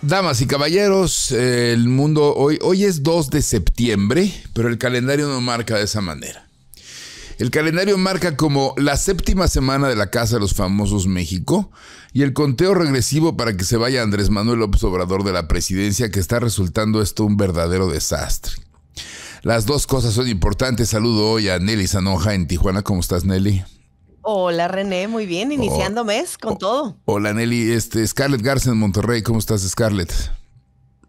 Damas y caballeros, el mundo hoy, hoy es 2 de septiembre, pero el calendario no marca de esa manera. El calendario marca como la séptima semana de la Casa de los Famosos México y el conteo regresivo para que se vaya Andrés Manuel López Obrador de la presidencia, que está resultando esto un verdadero desastre. Las dos cosas son importantes. Saludo hoy a Nelly Sanoja en Tijuana. ¿Cómo estás, Nelly? Hola René, muy bien, iniciando mes con todo. Hola Nelly, este Scarlett Garza en Monterrey, ¿cómo estás Scarlett?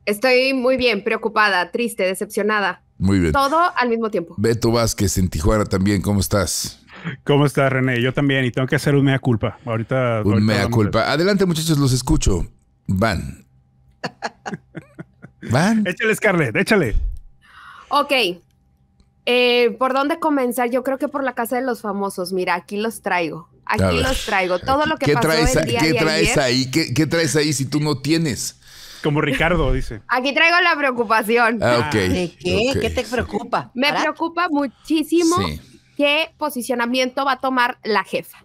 Estoy muy bien, preocupada, triste, decepcionada. Muy bien. Todo al mismo tiempo. Beto Vázquez en Tijuana también, ¿cómo estás? ¿Cómo estás René? Yo también y tengo que hacer un mea culpa. Ahorita. Un mea culpa. Adelante muchachos, los escucho. Van. Van. Échale Scarlett, échale. Ok, eh, ¿Por dónde comenzar? Yo creo que por la casa de los famosos. Mira, aquí los traigo. Aquí los traigo. Todo lo que ¿Qué pasó traes, el día ¿qué de traes ayer. ahí? ¿Qué, ¿Qué, traes ahí si tú no tienes? Como Ricardo dice. Aquí traigo la preocupación. Ah, ok. ¿De qué? ¿Qué te preocupa? Me ¿Para? preocupa muchísimo Sí. qué posicionamiento va a tomar la jefa.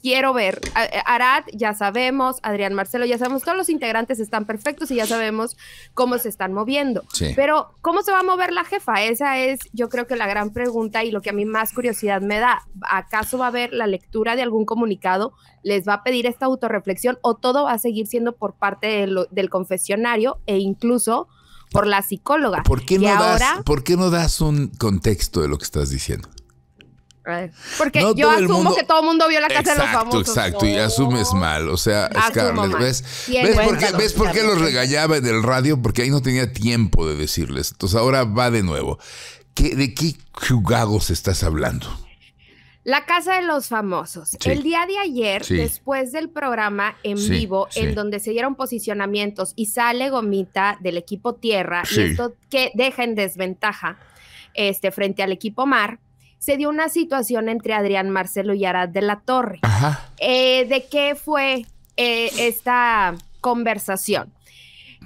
Quiero ver. A- Arad, ya sabemos. Adrián Marcelo, ya sabemos. Todos los integrantes están perfectos y ya sabemos cómo se están moviendo. Sí. Pero, ¿cómo se va a mover la jefa? Esa es, yo creo que la gran pregunta y lo que a mí más curiosidad me da. ¿Acaso va a haber la lectura de algún comunicado? ¿Les va a pedir esta autorreflexión o todo va a seguir siendo por parte de lo- del confesionario e incluso por la psicóloga? ¿Por qué, no ahora- das, ¿Por qué no das un contexto de lo que estás diciendo? Porque No yo asumo mundo- que todo el mundo vio la casa de los famosos. exacto, y asumes mal. O sea, Scarlett. ¿ves, ¿ves, por qué, ¿ves por qué los regañaba en el radio? Porque ahí no tenía tiempo de decirles. Entonces ahora va de nuevo. ¿Qué, ¿De qué jugagos estás hablando? La casa de los famosos. Sí. El día de ayer, Sí. después del programa en Sí, vivo, en donde se dieron posicionamientos y sale Gomita del equipo Tierra, y esto que deja en desventaja este, frente al equipo Mar, se dio una situación entre Adrián Marcelo y Arad de la Torre. Ajá. Eh, ¿De qué fue eh, esta conversación?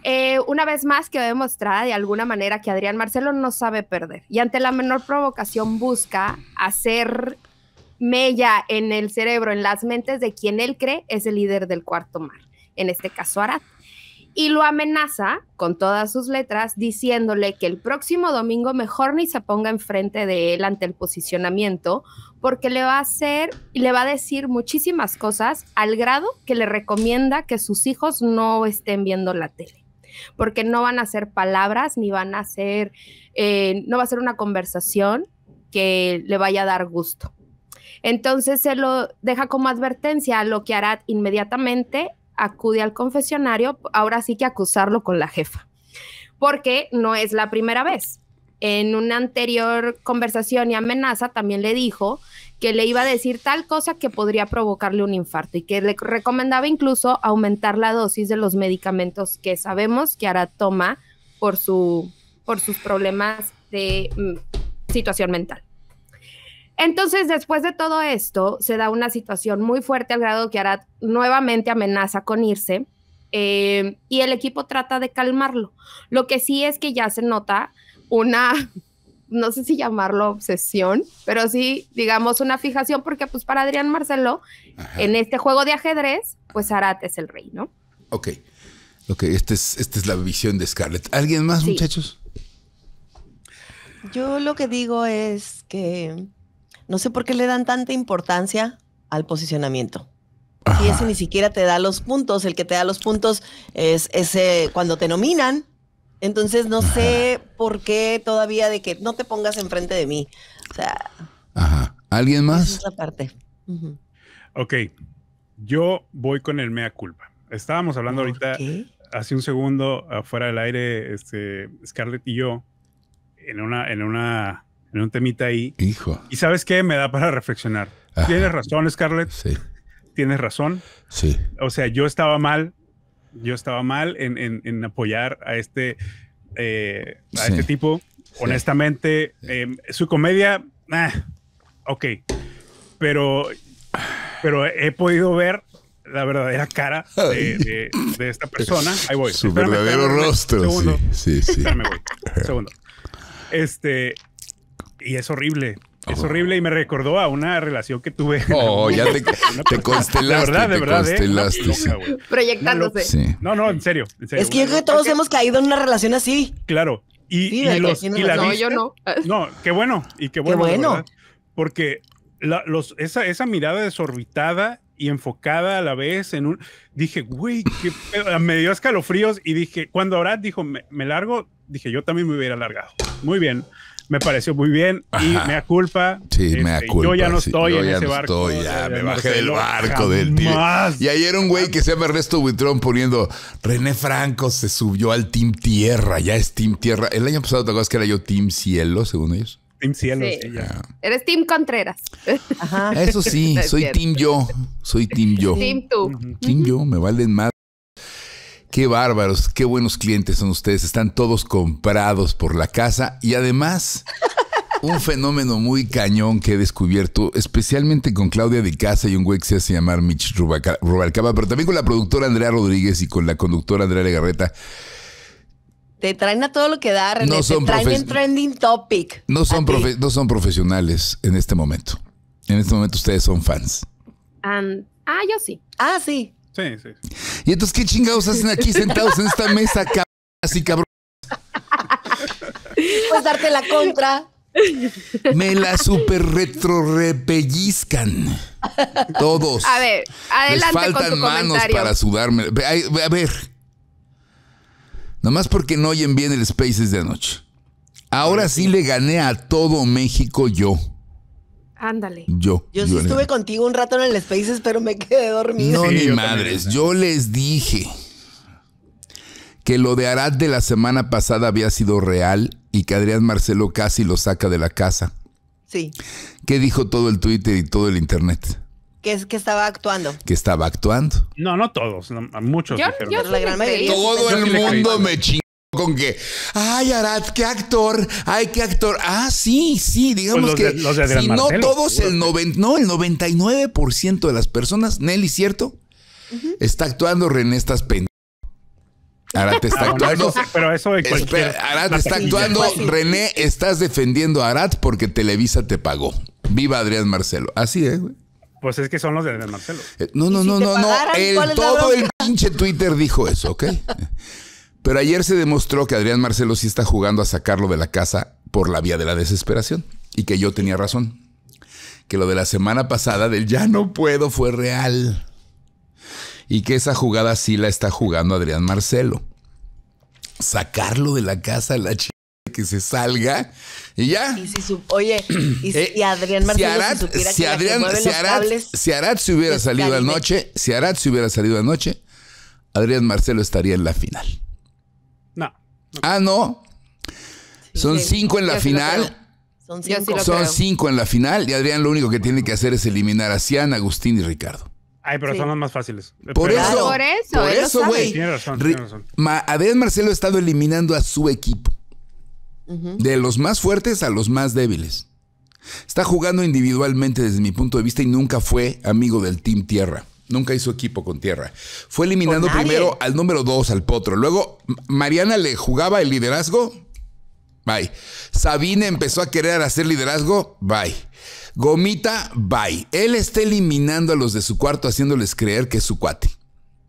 Eh, una vez más quedó demostrada de alguna manera que Adrián Marcelo no sabe perder y ante la menor provocación busca hacer mella en el cerebro, en las mentes de quien él cree es el líder del cuarto mar, en este caso Arad. Y lo amenaza con todas sus letras diciéndole que el próximo domingo mejor ni se ponga enfrente de él ante el posicionamiento porque le va a hacer y le va a decir muchísimas cosas al grado que le recomienda que sus hijos no estén viendo la tele, porque no van a ser palabras ni van a ser, eh, no va a ser una conversación que le vaya a dar gusto. Entonces se lo deja como advertencia, lo que Arad inmediatamente acude al confesionario, ahora sí que acusarlo con la jefa, porque no es la primera vez. En una anterior conversación y amenaza también le dijo que le iba a decir tal cosa que podría provocarle un infarto y que le recomendaba incluso aumentar la dosis de los medicamentos que sabemos que Arad toma por, su, por sus problemas de mm, situación mental. Entonces, después de todo esto, se da una situación muy fuerte al grado que Arad nuevamente amenaza con irse eh, y el equipo trata de calmarlo. Lo que sí es que ya se nota una, no sé si llamarlo obsesión, pero sí, digamos, una fijación, porque pues para Adrián Marcelo, Ajá. en este juego de ajedrez, pues Arad es el rey, ¿no? Ok. Ok, esta es, esta es la visión de Scarlett. ¿Alguien más, Sí. muchachos? Yo lo que digo es que no sé por qué le dan tanta importancia al posicionamiento. Si ese ni siquiera te da los puntos, el que te da los puntos es ese cuando te nominan. Entonces no sé por qué todavía de que no te pongas enfrente de mí. O sea, Ajá. ¿Alguien esa más? es la parte. Ok. Yo voy con el mea culpa. Estábamos hablando ¿Por ahorita, qué? hace un segundo, afuera del aire, este, Scarlett y yo, en una, en una, en un temita ahí. Hijo. Y sabes qué? Me da para reflexionar. Ajá. Tienes razón, Scarlett. Sí, Tienes razón. sí. O sea, yo estaba mal. Yo estaba mal en, en- en apoyar a este, eh, a Sí. este tipo. Honestamente, eh, su comedia, ah, ok. Pero, pero he podido ver la verdadera cara de, de- de esta persona. Ahí voy. Su Espérame, verdadero rostro. segundo. Sí, sí. Espérame. Un segundo. Este, y es horrible. Es horrible y me recordó a una relación que tuve. Oh, ya te, te constelaste. De verdad, de te verdad, ¿eh? constelaste, loca, güey. Proyectándose. Sí. No, no, en serio. En serio Es que yo creo que todos hemos caído en una relación así. Claro. Y, Sí, y los, y la. No, vista- yo no. No, qué bueno. Y qué bueno. la bueno. Porque la- los, esa, esa mirada desorbitada y enfocada a la vez en un. Dije, güey, qué pedo". me dio escalofríos y dije, cuando Arad dijo, me, me largo, dije, yo también me hubiera largado. Muy bien. Me pareció muy bien y Ajá. me da culpa. Sí, Este, me da culpa. Yo ya no estoy en ya ese no barco. estoy, ya, de- me de bajé del barco del tío. Y ayer un güey que se llama Ernesto Buitrón poniendo René Franco se subió al Team Tierra, ya es Team Tierra. El año pasado te acuerdas que era yo Team Cielo, según ellos. Team Cielo, Sí. sí, ya. Eres Team Contreras. Ajá. Eso sí, soy. Team yo, soy Team yo. Team tú. Team yo, me valen más. Qué bárbaros, qué buenos clientes son ustedes. Están todos comprados por la casa y además un fenómeno muy cañón que he descubierto, especialmente con Claudia de Casa y un güey que se hace llamar Mitch Rubalca- Rubalcaba, pero también con la productora Andrea Rodríguez y con la conductora Andrea Legarreta. Te traen a todo lo que da, René. No son te traen en trending topic. No son, A ti. profe- no son profesionales en este momento. En este momento ustedes son fans. Ah, yo sí. Ah, sí. Sí, sí. ¿Y entonces qué chingados hacen aquí sentados en esta mesa, cabrón? Así, cabrón. Pues darte la contra. Me la super retro repellizcan. Todos. A ver, Les adelante con faltan tu manos comentario. para sudarme. A ver. Nomás porque no oyen bien el Spaces de anoche. Ahora sí le gané a todo México yo. Ándale. Yo. Yo sí estuve contigo un rato en el Spaces, pero me quedé dormida. No, Sí, ni yo madres. también. Yo les dije que lo de Arad de la semana pasada había sido real y que Adrián Marcelo casi lo saca de la casa. Sí. ¿Qué dijo todo el Twitter y todo el Internet? Que es que estaba actuando. Que estaba actuando. No, no todos, no, muchos Yo, la gran mayoría. Todo Yo el mundo me chingó con que, ay, Arad, qué actor, ay, qué actor. Ah, sí, sí, digamos Pues los que de- los de Adrián si no Marcelo, todos, el, noven- no, el 99% de las personas, Nelly, ¿cierto? Está actuando, René, estás pendiente. Arad te está Ah, actuando. eso pero eso de cualquier. La está actuando. Pues. René, estás defendiendo a Arad porque Televisa te pagó. Viva Adrián Marcelo. Así es, güey. Pues es que son los de Adrián Marcelo. Eh, No, no, ¿Y si no, no, no. El- todo el pinche Twitter dijo eso, ¿ok? Pero ayer se demostró que Adrián Marcelo sí está jugando a sacarlo de la casa por la vía de la desesperación. Y que yo tenía razón. Que lo de la semana pasada del ya no puedo fue real. Y que esa jugada sí la está jugando Adrián Marcelo. Sacarlo de la casa, la chica que se salga y ya. Y si su- oye, y si Eh, Adrián Marcelo si Arad, si supiera si que la que Adrián- mueve si los Arad- cables, si Arad se hubiera salido anoche, si Arad se hubiera salido anoche, Adrián Marcelo estaría en la final. Ah, no. Son sí. cinco en la final. son cinco. lo Son creo. cinco en la final. Y Adrián lo único que tiene que hacer es eliminar a Cian, Agustín y Ricardo. Ay, pero Sí. son los más fáciles. Por Pero- eso. Por eso, Por eso, güey. Ma- Adrián Marcelo ha estado eliminando a su equipo. De los más fuertes a los más débiles. Está jugando individualmente desde mi punto de vista y nunca fue amigo del Team Tierra. Nunca hizo equipo con Tierra. Fue eliminando primero al número dos, al Potro. Luego Mariana le jugaba el liderazgo. Bye. Sabine empezó a querer hacer liderazgo. Bye. Gomita, bye. Él está eliminando a los de su cuarto haciéndoles creer que es su cuate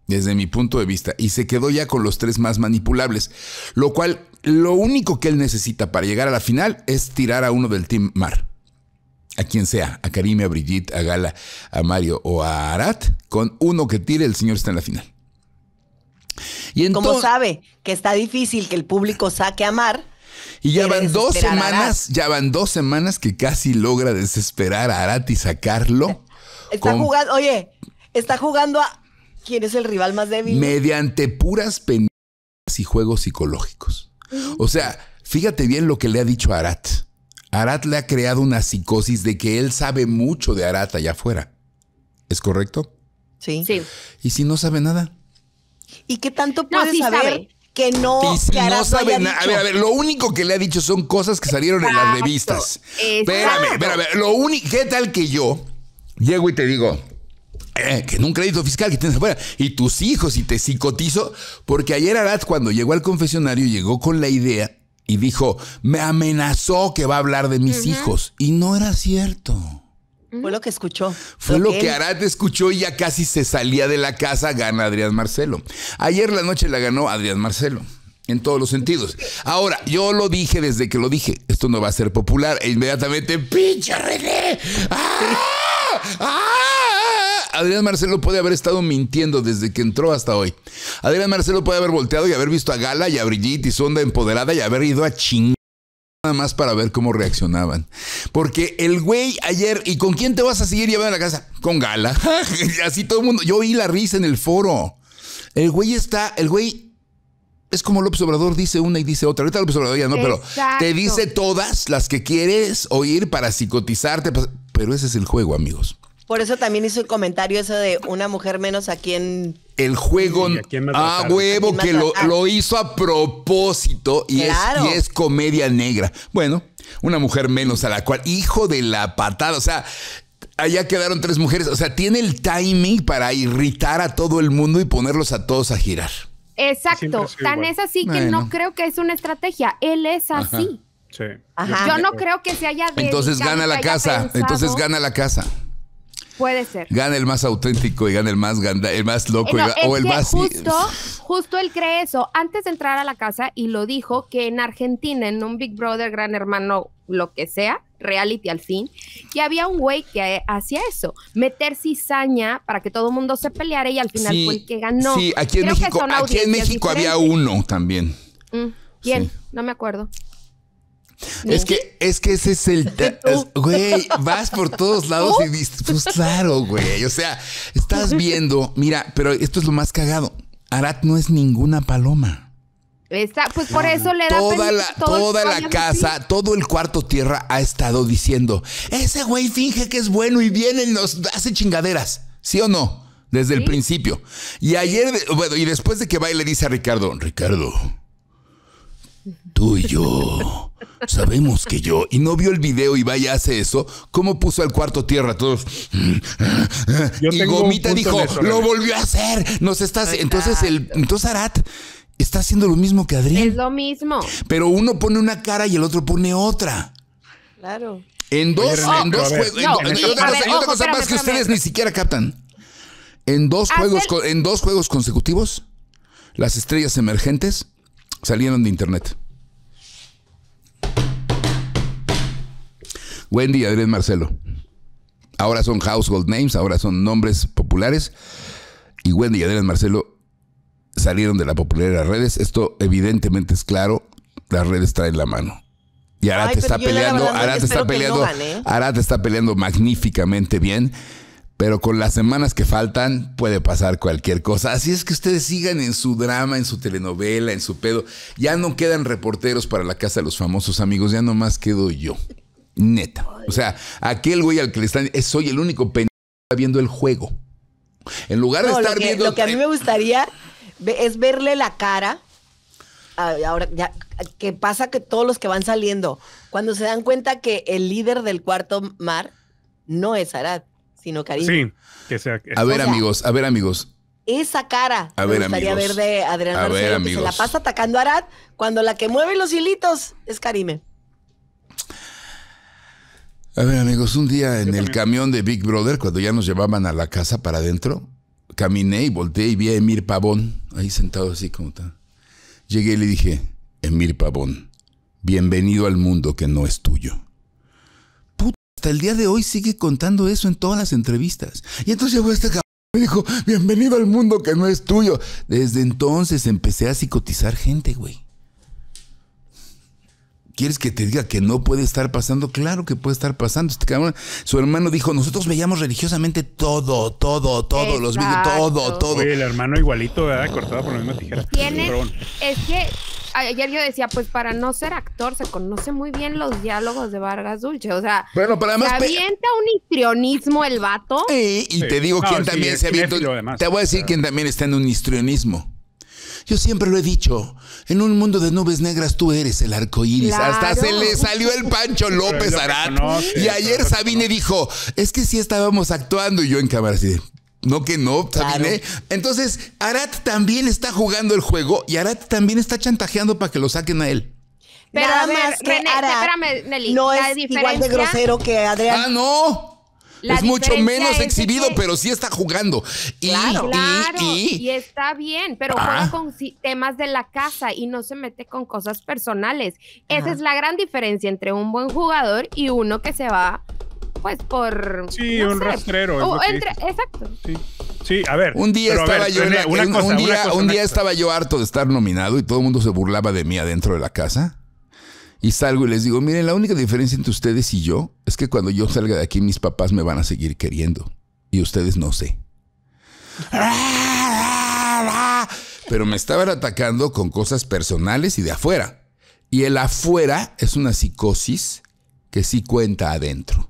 desde mi punto de vista, y se quedó ya con los tres más manipulables, lo cual lo único que él necesita para llegar a la final es tirar a uno del Team Mar, a quien sea, a Karime, a Brigitte, a Gala, a Mario o a Arat, con uno que tire, el señor está en la final. Y Como entonces, sabe que está difícil que el público saque a Mar, y ya van dos semanas, ya van dos semanas que casi logra desesperar a Arat y sacarlo. está con- jugando, oye, está jugando a quién es el rival más débil. mediante puras pendejas y juegos psicológicos. O sea, fíjate bien lo que le ha dicho a Arat. Arat le ha creado una psicosis de que él sabe mucho de Arat allá afuera. ¿Es correcto? Sí. Sí. ¿Y si no sabe nada? ¿Y qué tanto No, sí saber sabe. que no y si que no sabe nada. A ver, a ver, lo único que le ha dicho son cosas que salieron en las revistas. Exacto. Espérame, espérame. Lo único, ¿qué tal que yo llego y te digo, eh, que en un crédito fiscal que tienes afuera, y tus hijos, y te psicotizo? Porque ayer Arat, cuando llegó al confesionario, llegó con la idea y dijo, me amenazó que va a hablar de mis hijos. Y no era cierto. Fue lo que escuchó. Fue lo, que, Arad escuchó y ya casi se salía de la casa, gana Adrián Marcelo. Ayer la noche la ganó Adrián Marcelo. En todos los sentidos. Ahora, yo lo dije desde que lo dije. Esto no va a ser popular. E inmediatamente, ¡pinche René! ¡Ah! ¡Ah! Adrián Marcelo puede haber estado mintiendo desde que entró hasta hoy. Adrián Marcelo puede haber volteado y haber visto a Gala y a Brigitte y Sonda empoderada y haber ido a chingar nada más para ver cómo reaccionaban. Porque el güey ayer, ¿y con quién te vas a seguir llevando a la casa? Con Gala. Así todo el mundo. Yo oí la risa en el foro. El güey está, el güey es como López Obrador dice una y dice otra. Ahorita López Obrador ya no, pero te dice todas las que quieres oír para psicotizarte. pues, Pero ese es el juego, amigos. Por eso también hizo el comentario eso de una mujer menos a quien. El juego ¿Y a quién a maltrataron? huevo ¿A quién que lo, lo hizo a propósito y, Claro. es, y es comedia negra. Bueno, una mujer menos a la cual, hijo de la patada, o sea, allá quedaron tres mujeres, o sea, tiene el timing para irritar a todo el mundo y ponerlos a todos a girar. Exacto. Tan igual. es así que Bueno. no creo que es una estrategia. Él es así. Sí. Ajá. Yo no creo que se haya Entonces gana la casa, pensado- entonces gana la casa. Puede ser. Gana el más auténtico y gana el más ganda, el más loco no, y o el más justo, justo él cree eso antes de entrar a la casa y lo dijo que en Argentina, en un Big Brother, Gran Hermano, lo que sea, reality al fin, que había un güey que hacía eso, meter cizaña para que todo el mundo se peleara y al final Sí, fue el que ganó. sí, aquí en Creo México, aquí en México había uno también. Mm, ¿Quién? Sí. No me acuerdo. Es que, es que ese es el. es- Güey, vas por todos lados y dices, pues claro, güey. O sea, estás viendo, mira, pero esto es lo más cagado. Arat no es ninguna paloma. Está, pues por eso le da Toda la, toda la casa, todo el cuarto tierra ha estado diciendo: ese güey finge que es bueno y viene y nos hace chingaderas. ¿Sí o no? Desde el principio. Y ayer, bueno, y después de que va y le dice a Ricardo: Ricardo, tú y yo sabemos que yo. Y no vio el video y va y hace eso. ¿Cómo puso al cuarto tierra? Todos. Yo y Gomita dijo: eso, lo volvió a hacer. Nos está haci-". Entonces, el, entonces Arat está haciendo lo mismo que Adrián. Es lo mismo. Pero uno pone una cara y el otro pone otra. Claro. En dos, en dos juegos. no, en- en- sí, y otra cosa, ver, otra más espérame, que ustedes ni siquiera captan. En dos Haz juegos, el- en dos juegos consecutivos, las estrellas emergentes salieron de internet. Wendy y Adrián Marcelo. Ahora son household names, ahora son nombres populares. Y Wendy y Adrián Marcelo salieron de la popularidad de las redes. Esto evidentemente es claro. Las redes traen la mano. Y Arat Ay, está peleando, Arat está peleando, no gane. Arat está peleando magníficamente bien. Pero con las semanas que faltan puede pasar cualquier cosa. Así es que ustedes sigan en su drama, en su telenovela, en su pedo. Ya no quedan reporteros para la casa de los famosos amigos, ya nomás quedo yo. Neta. O sea, aquel güey al que le están... es- Soy el único pendejo que está viendo el juego. En lugar de No, estar lo, que, viendo... lo que a mí me gustaría es verle la cara. Ahora, ya, que pasa que todos los que van saliendo, cuando se dan cuenta que el líder del cuarto mar no es Arad, sino Karim. Sí, que sea. que- A ver, O sea, amigos, a ver, amigos. Esa cara A me ver, gustaría amigos. ver de Adrián A ver, Marcelo, que se amigos. la pasa atacando a Arad, cuando la que mueve los hilitos es Karime. A ver, amigos, un día en el camión de Big Brother, cuando ya nos llevaban a la casa para adentro, caminé y volteé y vi a Emir Pavón, ahí sentado así como está. Llegué y le dije, Emir Pavón, bienvenido al mundo que no es tuyo. Hasta el día de hoy sigue contando eso en todas las entrevistas. Y entonces llegó este cabrón y me dijo, bienvenido al mundo que no es tuyo. Desde entonces empecé a psicotizar gente, güey. ¿Quieres que te diga que no puede estar pasando? Claro que puede estar pasando. Este cabrón, su hermano dijo, nosotros veíamos religiosamente todo, todo, todo, los vídeos, todo, todo. Oye, el hermano igualito, ¿verdad? Cortado por la misma tijera. Tiene, Pero bueno. es que ayer yo decía, pues para no ser actor se conoce muy bien los diálogos de Vargas Dulce, o sea, Bueno, pero además... se avienta un histrionismo el vato. Eh, y Sí. te digo No, quién sí, también se avienta. además. Te voy a decir Claro. quién también está en un histrionismo. Yo siempre lo he dicho, en un mundo de nubes negras tú eres el arco iris. Claro. Hasta se le salió el Pancho López Arat. conoce, Y ayer Sabine dijo, es que sí estábamos actuando y yo en cámara así de, no que no, Claro. Sabine. Entonces, Arat también está jugando el juego y Arat también está chantajeando para que lo saquen a él. Pero Nada a ver, más que René, Arad espérame, Nelly. no la es igual de grosero que Adrián. Ah, no. La es mucho menos es exhibido, que- pero sí está jugando. Y, Claro. y- Claro, y- y, está bien, pero Ah. juega con si- temas de la casa y no se mete con cosas personales. Esa es la gran diferencia entre un buen jugador y uno que se va, pues, por. Sí, no un sé, rastrero. o entre- exacto. Sí. Sí, a ver. Un día estaba ver, yo, una un, cosa, un una día, cosa, un una día cosa. estaba yo harto de estar nominado y todo el mundo se burlaba de mí adentro de la casa. Y salgo y les digo, miren, la única diferencia entre ustedes y yo es que cuando yo salga de aquí mis papás me van a seguir queriendo. Y ustedes no sé. Pero me estaban atacando con cosas personales y de afuera. Y el afuera es una psicosis que sí cuenta adentro.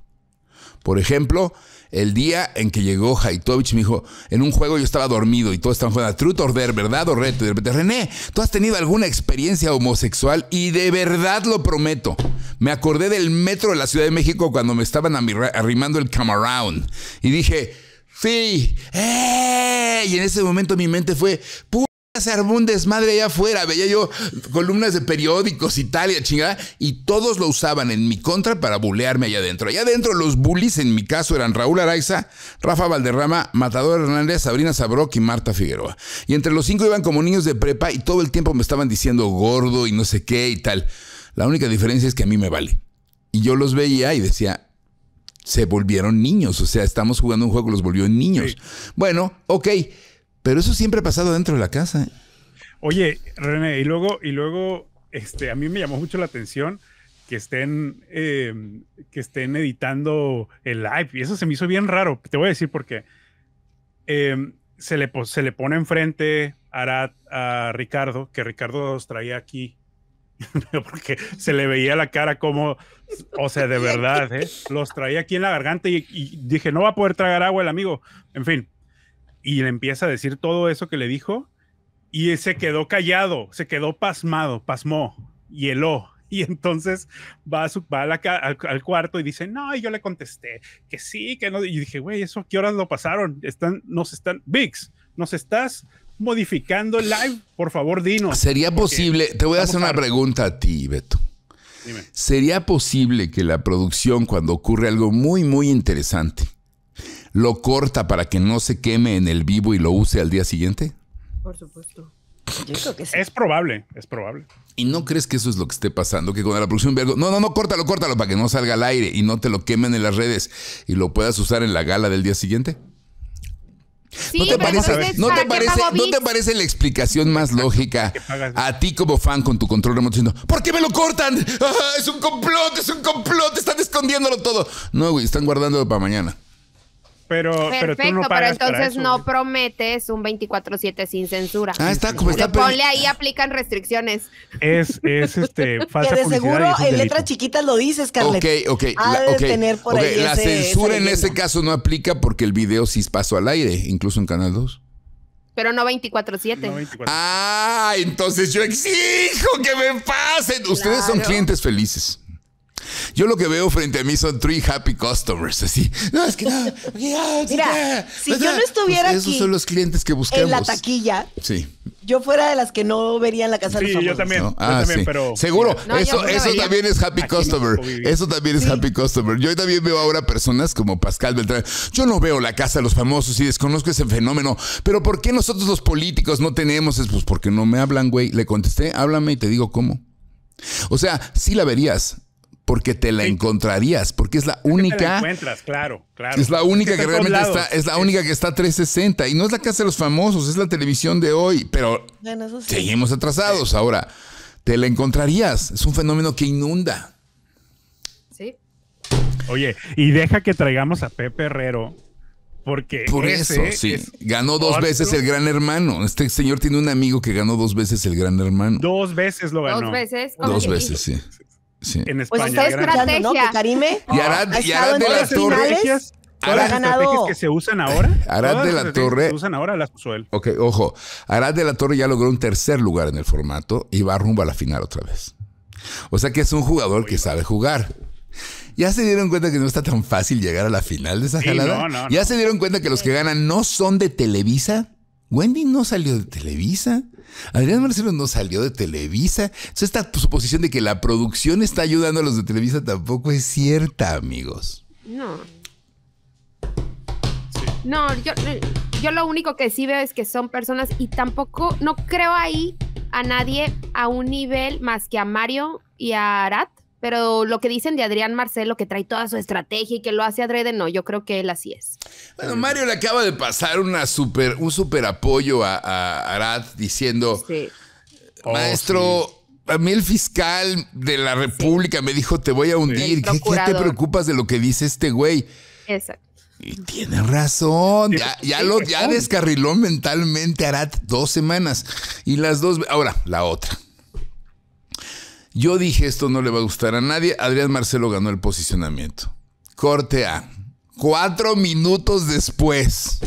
Por ejemplo, el día en que llegó Haitovich me dijo, en un juego yo estaba dormido y todos estaban jugando Truth or Dare, ¿verdad o reto? Y de repente, René, ¿tú has tenido alguna experiencia homosexual? Y de verdad lo prometo. Me acordé del metro de la Ciudad de México cuando me estaban arrimando el come around. Y dije, sí, ¡eh! Y en ese momento mi mente fue, "Pu- se armó un desmadre allá afuera. Veía yo columnas de periódicos y tal, y chingada, y todos lo usaban en mi contra para bulearme allá adentro. Allá adentro, los bullies, en mi caso, eran Raúl Araiza, Rafa Valderrama, Matador Hernández, Sabrina Sabroc y Marta Figueroa. Y entre los cinco iban como niños de prepa y todo el tiempo me estaban diciendo gordo y no sé qué y tal. La única diferencia es que a mí me vale. Y yo los veía y decía, se volvieron niños. O sea, estamos jugando un juego que los volvió niños. Sí. Bueno, ok. Pero eso siempre ha pasado dentro de la casa. Oye, René, y luego, y luego, este, a mí me llamó mucho la atención que estén, eh, que estén editando el live. Y eso se me hizo bien raro. Te voy a decir por qué. Eh, se, le, se le pone enfrente a Ricardo, que Ricardo los traía aquí. Porque se le veía la cara como, o sea, de verdad, ¿eh? los traía aquí en la garganta y, y dije, no va a poder tragar agua el amigo. En fin. Y le empieza a decir todo eso que le dijo y se quedó callado, se quedó pasmado, pasmó, y heló. Y entonces va, a su, va a la ca- al, al cuarto y dice, no, y yo le contesté que sí, que no. Y dije, güey, ¿eso qué horas lo pasaron? Están, nos están, Vix, nos estás modificando el live, por favor, dinos. ¿Sería posible? Te voy a hacer una pregunta a ti, Beto. Dime. ¿Sería posible que la producción, cuando ocurre algo muy, muy interesante, lo corta para que no se queme en el vivo y lo use al día siguiente? Por supuesto. Yo creo que sí. Es probable, es probable. ¿Y no crees que eso es lo que esté pasando? Que cuando la producción ve algo, no, no, no, córtalo, córtalo para que no salga al aire y no te lo quemen en las redes y lo puedas usar en la gala del día siguiente. Sí, ¿No te, parece, ¿no, ¿para te parece, ¿No te parece la explicación más lógica a ti como fan con tu control remoto diciendo, ¿por qué me lo cortan? Ah, es un complot, es un complot, están escondiéndolo todo. No, güey, están guardándolo para mañana. Pero, pero tú Perfecto, no pero pagas para entonces eso, no prometes un 24-7 sin censura. Ah, está como está. Le ponle ahí, aplican restricciones. Es, es este, falsa que de seguro en letras chiquitas lo dices, Scarlett. Ok, ok. Ha la, de tener por ahí la ese- censura en ese caso no aplica porque el video sí pasó al aire, incluso en Canal 2. Pero no 24-7. No, 24. Ah, entonces yo exijo que me pasen. Ustedes son clientes felices. Yo lo que veo frente a mí son three happy customers, así. No, es que no. ah, Mira, ah, si ah, yo no estuviera pues Esos aquí son los clientes que buscamos. en la taquilla, Sí. yo fuera de las que no verían la casa de Sí, los yo famosos. también. ¿no? yo Ah, también, sí. pero. Seguro. No, eso eso vería. también es happy Aquí customer. eso también es happy customer. Yo también veo ahora personas como Pascal Beltrán. Yo no veo la casa de los famosos y desconozco ese fenómeno. Pero ¿por qué nosotros los políticos no tenemos? Es pues porque no me hablan, güey. Le contesté, háblame y te digo cómo. O sea, sí la verías. Porque te la Sí. encontrarías. Porque es la que te la única. encuentras, claro, claro. Es la única que realmente está, es la única que está 360. Y no es la casa de los famosos, es la televisión de hoy. Pero Bueno, eso sí. Seguimos atrasados. Ahora, te la encontrarías. Es un fenómeno que inunda. Sí. Oye, y deja que traigamos a Pepe Herrero, porque Por ese eso, sí. es Ganó dos otro- veces el gran hermano. Este señor tiene un amigo que ganó dos veces el gran hermano. Dos veces lo ganó. Dos veces. Dos veces, sí. Sí. En Pues España. está el gran- escuchando, ¿no? Que Estrategia. Karime Y Arad, y Arad en de las Torre. finales. estrategias, todas Arad- las estrategias que se usan ahora. Arad de la Torre- Que se usan ahora las usó él. Ok, ojo. Arad de la Torre ya logró un tercer lugar en el formato y va rumbo a la final otra vez. O sea que es un jugador que sabe jugar. ¿Ya se dieron cuenta que no está tan fácil llegar a la final de esa Sí, jalada? no, no, ¿Ya no. se dieron cuenta que los que ganan no son de Televisa? Wendy no salió de Televisa. Adrián Marcelo no salió de Televisa. Entonces, esta suposición de que la producción está ayudando a los de Televisa tampoco es cierta, amigos. No. No, yo, yo lo único que sí veo es que son personas y tampoco, no creo ahí a nadie a un nivel más que a Mario y a Arat. Pero lo que dicen de Adrián Marcelo, que trae toda su estrategia y que lo hace adrede, no, yo creo que él así es. Bueno, Mario le acaba de pasar una super, un super apoyo a, a Arad diciendo, Sí. maestro, a mí el fiscal de la República me dijo, te voy a hundir. ¿Qué, qué te preocupas de lo que dice este güey? Exacto. Y tiene razón. Ya, ya lo, ya descarriló mentalmente Arat dos semanas. Y las dos. Ahora, la otra. Yo dije esto no le va a gustar a nadie. Adrián Marcelo ganó el posicionamiento. Corte A. Cuatro minutos después.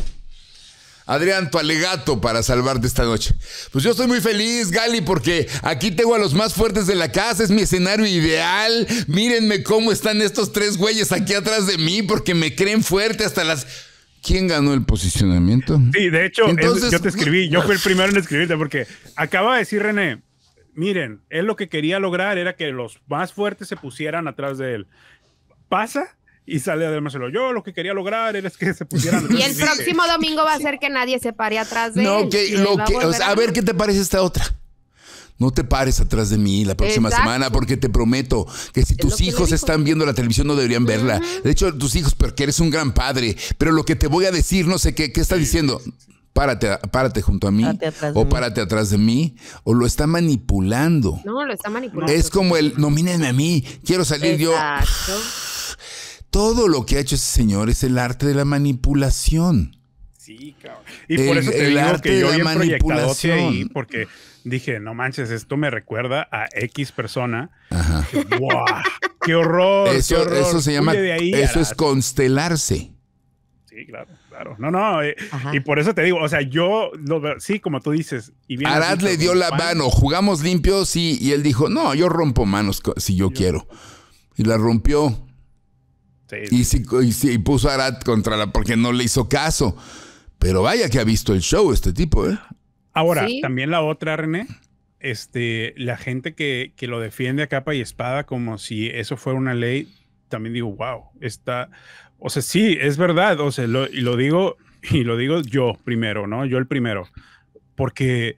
Adrián, tu alegato para salvarte esta noche. Pues yo estoy muy feliz, Gali, porque aquí tengo a los más fuertes de la casa, es mi escenario ideal. Mírenme cómo están estos tres güeyes aquí atrás de mí, porque me creen fuerte hasta las... ¿Quién ganó el posicionamiento? Sí, de hecho, es- Entonces- yo te escribí, yo fui el primero en escribirte porque acaba de decir René, miren, él lo que quería lograr era que los más fuertes se pusieran atrás de él. Pasa y sale Adrián Marcelo. Yo lo que quería lograr era que se pusieran Y atrás el de mí". próximo domingo va a ser que nadie se pare atrás de No, él. que, Y lo que, o volver sea, a ver qué te parece esta otra. No te pares atrás de mí la próxima Exacto. semana porque te prometo que si Es tus que hijos están viendo la televisión no deberían verla. De hecho, tus hijos, porque eres un gran padre. Pero lo que te voy a decir, no sé qué, ¿qué está diciendo? Párate, párate junto a mí. Párate atrás de o mí. párate atrás de mí. O lo está manipulando. No, lo está manipulando. Es como el nomínenme a mí, quiero salir yo. Exacto. Todo lo que ha hecho ese señor es el arte de la manipulación. Sí, cabrón. Y por El- eso te el digo arte que de yo la bien proyectadote manipulación. ahí porque dije, no manches, esto me recuerda a X persona. Ajá. ¡Wow! ¡Qué horror! qué Eso, horror! eso se llama, de eso es constelarse. Sí, claro, claro. No, no, eh, y por eso te digo, o sea, yo, lo sí, como tú dices. Y bien Arad dicho, le dio la mano, jugamos limpio, sí, y él dijo, no, yo rompo manos si yo quiero. Y la rompió. sí, Y, sí, y sí, y puso a Arad contra la, porque no le hizo caso. Pero vaya que ha visto el show este tipo, ¿eh? Ahora, Sí. también la otra, René, este, la gente que, que lo defiende a capa y espada como si eso fuera una ley, también digo, wow, está, o sea, sí, es verdad, o sea, lo, y lo digo, y lo digo yo primero, ¿no? Yo el primero, porque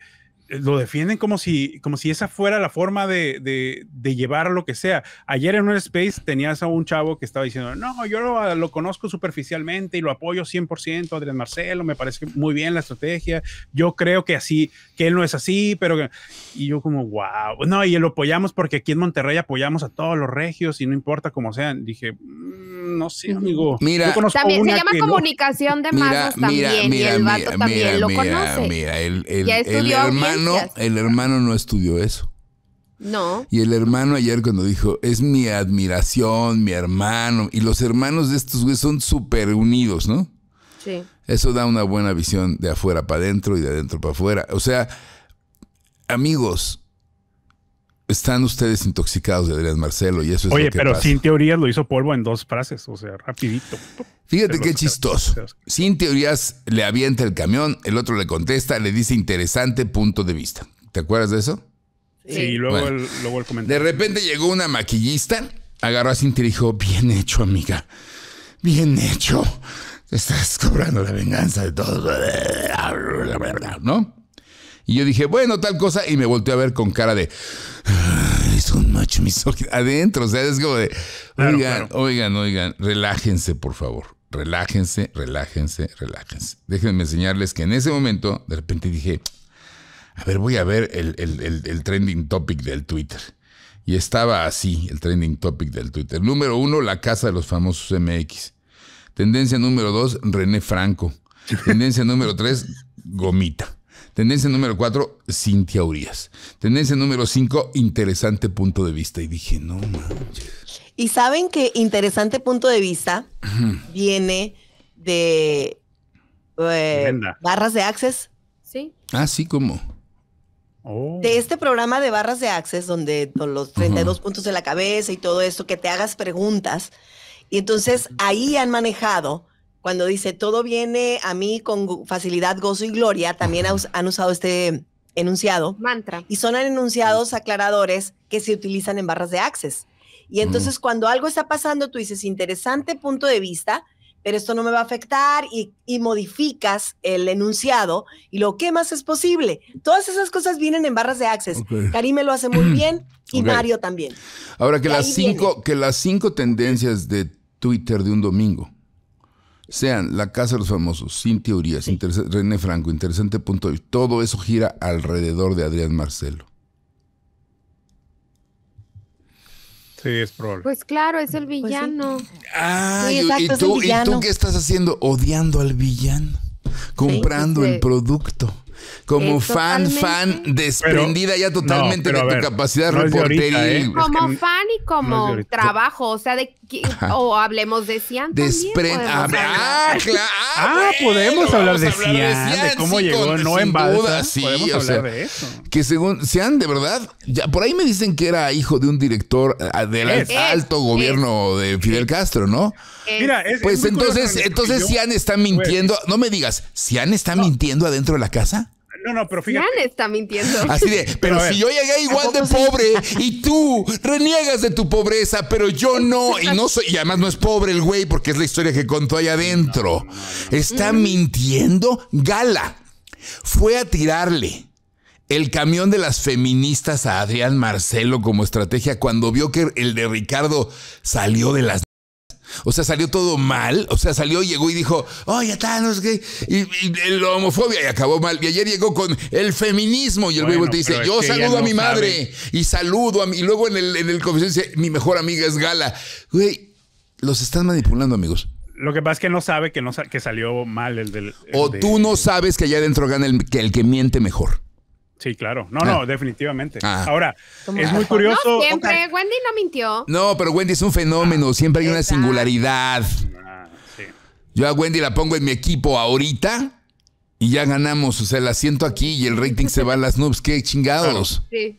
lo defienden como si, como si esa fuera la forma de, de, de llevar lo que sea. Ayer en un space tenías a un chavo que estaba diciendo, no, yo lo, lo conozco superficialmente y lo apoyo 100%, Adrián Marcelo, me parece muy bien la estrategia, yo creo que así, que él no es así, pero que-". y yo como, wow, no, y lo apoyamos porque aquí en Monterrey apoyamos a todos los regios y no importa cómo sean. Dije, "Mm, no sé, amigo. Mira. Yo conozco También se llama que no". comunicación de Mira, masas mira, también. y mira, el vato mira, también mira, lo mira, conoce. mira, el, el- Ya el estudió hermano, el hermano no estudió eso. No. Y el hermano ayer cuando dijo, es mi admiración, mi hermano, y los hermanos de estos güeyes son súper unidos, ¿no? Sí. Eso da una buena visión de afuera para adentro y de adentro para afuera. O sea, amigos, están ustedes intoxicados de Adrián Marcelo y eso es Oye, lo que pero pasa. sin teorías lo hizo polvo en dos frases, o sea, rapidito. Fíjate Se qué chistoso. se los- Sin teorías le avienta el camión, el otro le contesta, le dice interesante punto de vista. ¿Te acuerdas de eso? Sí, y luego, Bueno. el, luego el De comentario. repente llegó una maquillista, agarró a Cintia y dijo, bien hecho, amiga. Bien hecho. Estás cobrando la venganza de todos. ¿No? Y yo dije, bueno, tal cosa, y me volteé a ver con cara de, "Ay, es un macho misógino. Adentro, o sea, es como de, Claro, oigan, claro. oigan, oigan, relájense, por favor. Relájense, relájense, relájense. Déjenme enseñarles que en ese momento, de repente dije, a ver, voy a ver el, el- el- el trending topic del Twitter. Y estaba así, el trending topic del Twitter. Número uno, la casa de los famosos MX. Tendencia número dos, René Franco. Tendencia número tres, Gomita. Tendencia número cuatro, Cintia Urias. Tendencia número cinco, interesante punto de vista. Y dije, no manches. Y saben que interesante punto de vista viene de eh, barras de access. Sí. Ah, sí, como. Oh. De este programa de barras de access, donde con los 32 puntos de la cabeza y todo esto, que te hagas preguntas. Y entonces ahí han manejado, cuando dice todo viene a mí con facilidad, gozo y gloria, también han usado este enunciado. Mantra. Y son enunciados aclaradores que se utilizan en barras de access. Y entonces cuando algo está pasando, tú dices, interesante punto de vista, pero esto no me va a afectar y, y modificas el enunciado y lo que más es posible. Todas esas cosas vienen en barras de access. Ok. Karime lo hace muy bien y Ok. Mario también. Ahora que Y las cinco, que las cinco tendencias de Twitter de un domingo sean la casa de los famosos, sin teorías, interesa- René Franco, interesante punto de vista, todo eso gira alrededor de Adrián Marcelo. Sí, es probable. Pues claro, es el villano. Ah, Sí, y- exacto, y, es el tú, ¿y tú villano. qué estás haciendo? Odiando al villano, comprando Sí. el producto. Como Eh, fan, totalmente. fan, desprendida ya totalmente de tu ver, capacidad no reporteril. ¿eh? Es Como que fan y como trabajo, o sea, de que- o hablemos de Cian Despre- podemos ah, hablar. ah, claro. Ah, podemos hablar de Cian, de Cian, cómo sí, llegó, con- no en balsa. duda, sí, podemos hablar sea, de eso. Que según sean de verdad, ya por ahí me dicen que era hijo de un director eh, del Es. alto gobierno de Fidel Castro, ¿no? Es- Mira, es, Pues entonces, entonces Cian está mintiendo. No me digas, ¿Cian está mintiendo adentro de la casa? No, no, pero fíjate. está mintiendo. Así de, pero si yo llegué igual de sí? pobre y tú reniegas de tu pobreza, pero yo no, y no soy, y además no es pobre el güey porque es la historia que contó allá adentro. Está mintiendo. Gala fue a tirarle el camión de las feministas a Adrián Marcelo como estrategia cuando vio que el de Ricardo salió de las o sea, salió todo mal. O sea, salió, llegó y dijo, oh, ya está, no sé qué. Y, y la homofobia y acabó mal. Y ayer llegó con el feminismo. Y el güey Bueno, y dice, yo saludo a no mi madre. Y saludo a mi. Y luego en el, en el confesión dice, mi mejor amiga es Gala. Güey, los están manipulando, amigos. Lo que pasa es que no sabe que, no, que salió mal el del. el O de- tú no sabes que allá adentro gana el que, el que miente mejor. Sí, claro. No, Ah. no, definitivamente. Ah. Ahora, Como- es muy curioso. no siempre, Wendy no mintió. No, pero Wendy es un fenómeno. Siempre hay una singularidad. Ah, sí. Yo a Wendy la pongo en mi equipo ahorita y ya ganamos. O sea, la siento aquí y el rating se va a las nubes. Qué chingados. Sí.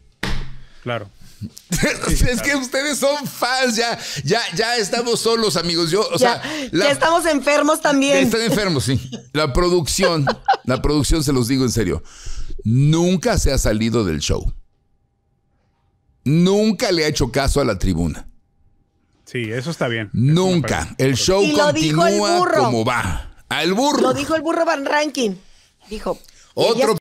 Claro. es que ustedes son fans. Ya, ya, ya estamos solos, amigos. Yo, o ya, sea, ya estamos enfermos también. Están enfermos, sí. La producción, la producción, se los digo en serio, nunca se ha salido del show. Nunca le ha hecho caso a la tribuna. Sí, eso está bien. Nunca. El show Y lo dijo el continúa burro. como va. Al burro. Lo dijo el burro Van Ranking. Dijo. Otro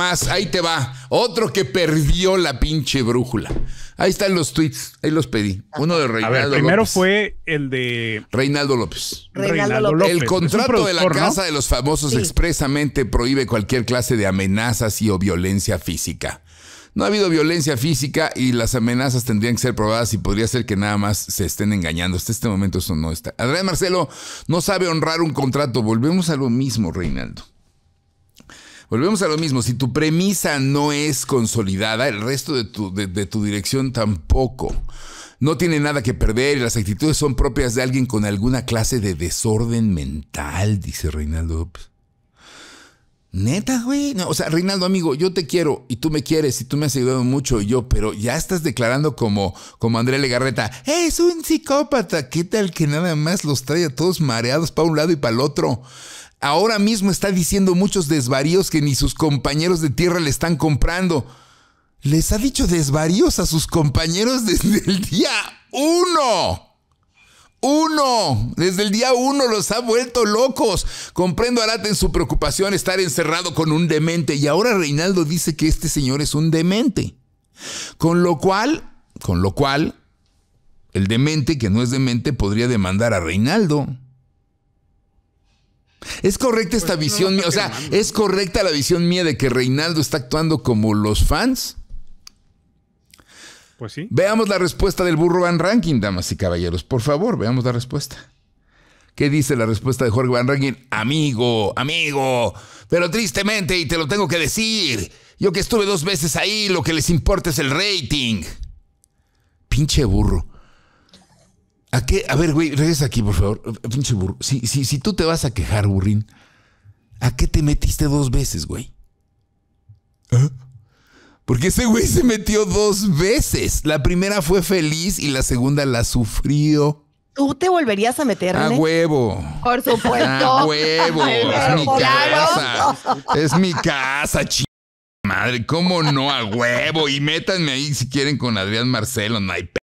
más, ahí te va. Otro que perdió la pinche brújula. Ahí están los tweets, ahí los pedí. Uno de A ver, Reinaldo primero López. fue el de Reinaldo López. Reinaldo López. El contrato de la. Casa de los Famosos Sí. expresamente prohíbe cualquier clase de amenazas y o violencia física. No ha habido violencia física y las amenazas tendrían que ser probadas y podría ser que nada más se estén engañando. Hasta este momento eso no está. Adrián Marcelo no sabe honrar un contrato. Volvemos a lo mismo, Reinaldo. Volvemos a lo mismo. Si tu premisa no es consolidada, el resto de tu, de- de tu dirección tampoco. No tiene nada que perder y las actitudes son propias de alguien con alguna clase de desorden mental, dice Reinaldo. Neta, güey. O sea, Reinaldo, amigo, yo te quiero y tú me quieres y tú me has ayudado mucho y yo, pero ya estás declarando como, como Andrea Legarreta. Es un psicópata. ¿Qué tal que nada más los trae a todos mareados para un lado y para el otro? Ahora mismo está diciendo muchos desvaríos que ni sus compañeros de tierra le están comprando. Les ha dicho desvaríos a sus compañeros desde el día uno. Uno, desde el día uno los ha vuelto locos. Comprendo Arata en su preocupación estar encerrado con un demente y ahora Reinaldo dice que este señor es un demente. Con lo cual, con lo cual, el demente que no es demente podría demandar a Reinaldo. ¿Es correcta esta visión mía? O sea, ¿es correcta la visión mía de que Reinaldo está actuando como los fans? Pues sí. Veamos la respuesta del burro Van Ranking, damas y caballeros. Por favor, veamos la respuesta. ¿Qué dice la respuesta de Jorge Van Ranking? Amigo, amigo, pero tristemente, y te lo tengo que decir, yo que estuve dos veces ahí, lo que les importa es el rating. Pinche burro. ¿A qué? A ver, güey, regresa aquí, por favor. Pinche burro. Si, si, si tú te vas a quejar, burrín, ¿a qué te metiste dos veces, güey? ¿Ah? Porque ese güey se metió dos veces. La primera fue feliz y la segunda la sufrió. ¿Tú te volverías a meter, A huevo. Por supuesto. A huevo. Es mi casa. Es mi casa, ch... madre, ¿cómo no a huevo? Y métanme ahí si quieren con Adrián Marcelo, no hay p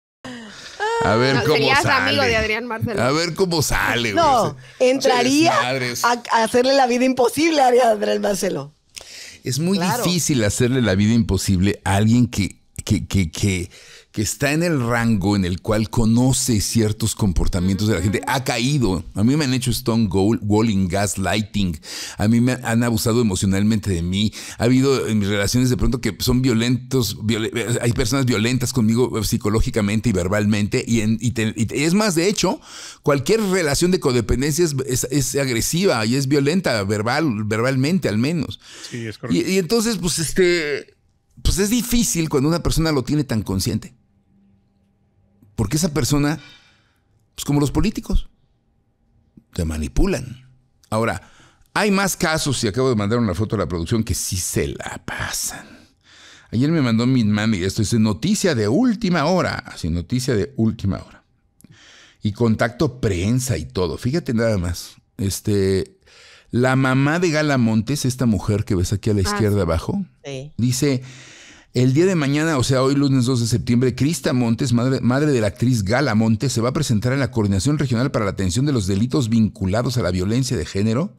a ver No, cómo serías sale. amigo de Adrián Marcelo. A ver cómo sale, güey. No, entraría a, a hacerle la vida imposible a Adrián Marcelo. Es muy Claro. difícil hacerle la vida imposible a alguien que, que, que, que, que está en el rango en el cual conoce ciertos comportamientos de la gente. Ha caído. A mí me han hecho stone goal- walling, gaslighting. A mí me han abusado emocionalmente de mí. Ha habido en mis relaciones de pronto que son violentos. viole- hay personas violentas conmigo eh, psicológicamente y verbalmente. Y, en- y te- y te- es más, de hecho, cualquier relación de codependencia es, es- es agresiva y es violenta, verbal, verbalmente al menos. Sí, es correcto. Y, y entonces, pues, este, pues es difícil cuando una persona lo tiene tan consciente. Porque esa persona, pues como los políticos, te manipulan. Ahora, hay más casos, y acabo de mandar una foto a la producción, que sí se la pasan. Ayer me mandó mi mami esto, dice noticia de última hora, así, noticia de última hora. Y contacto prensa y todo. Fíjate nada más. Este, la mamá de Gala Montes, esta mujer que ves aquí a la Ah, izquierda abajo, Sí. Dice, el día de mañana, o sea, hoy lunes 2 de septiembre, Crista Montes, madre, madre de la actriz Gala Montes, se va a presentar en la Coordinación Regional para la Atención de los Delitos Vinculados a la Violencia de Género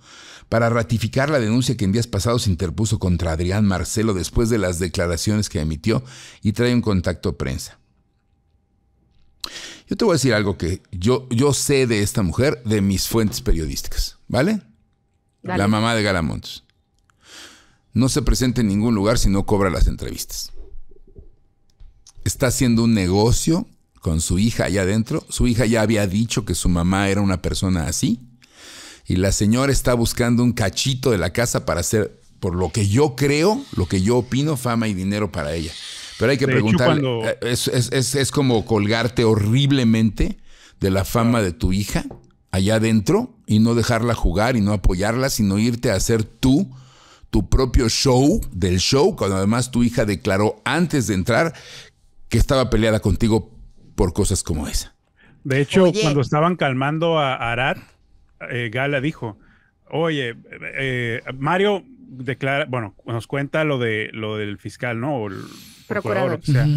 para ratificar la denuncia que en días pasados interpuso contra Adrián Marcelo después de las declaraciones que emitió y trae un contacto prensa. Yo te voy a decir algo que yo, yo sé de esta mujer de mis fuentes periodísticas, ¿vale? Dale. La mamá de Gala Montes no se presenta en ningún lugar si no cobra las entrevistas. Está haciendo un negocio con su hija allá adentro. Su hija ya había dicho que su mamá era una persona así. Y la señora está buscando un cachito de la casa para hacer, por lo que yo creo, lo que yo opino, fama y dinero para ella. Pero hay que preguntarle, cuando- eh, es, es- es- es como colgarte horriblemente de la fama de tu hija allá adentro y no dejarla jugar y no apoyarla, sino irte a hacer tú tu propio show del show, cuando además tu hija declaró antes de entrar que estaba peleada contigo por cosas como esa. De hecho, Oye. cuando estaban calmando a Arat, eh, Gala dijo, oye, eh, Mario declara, bueno, nos cuenta lo de lo del fiscal, ¿no? O el procurador, Procurador. lo que sea.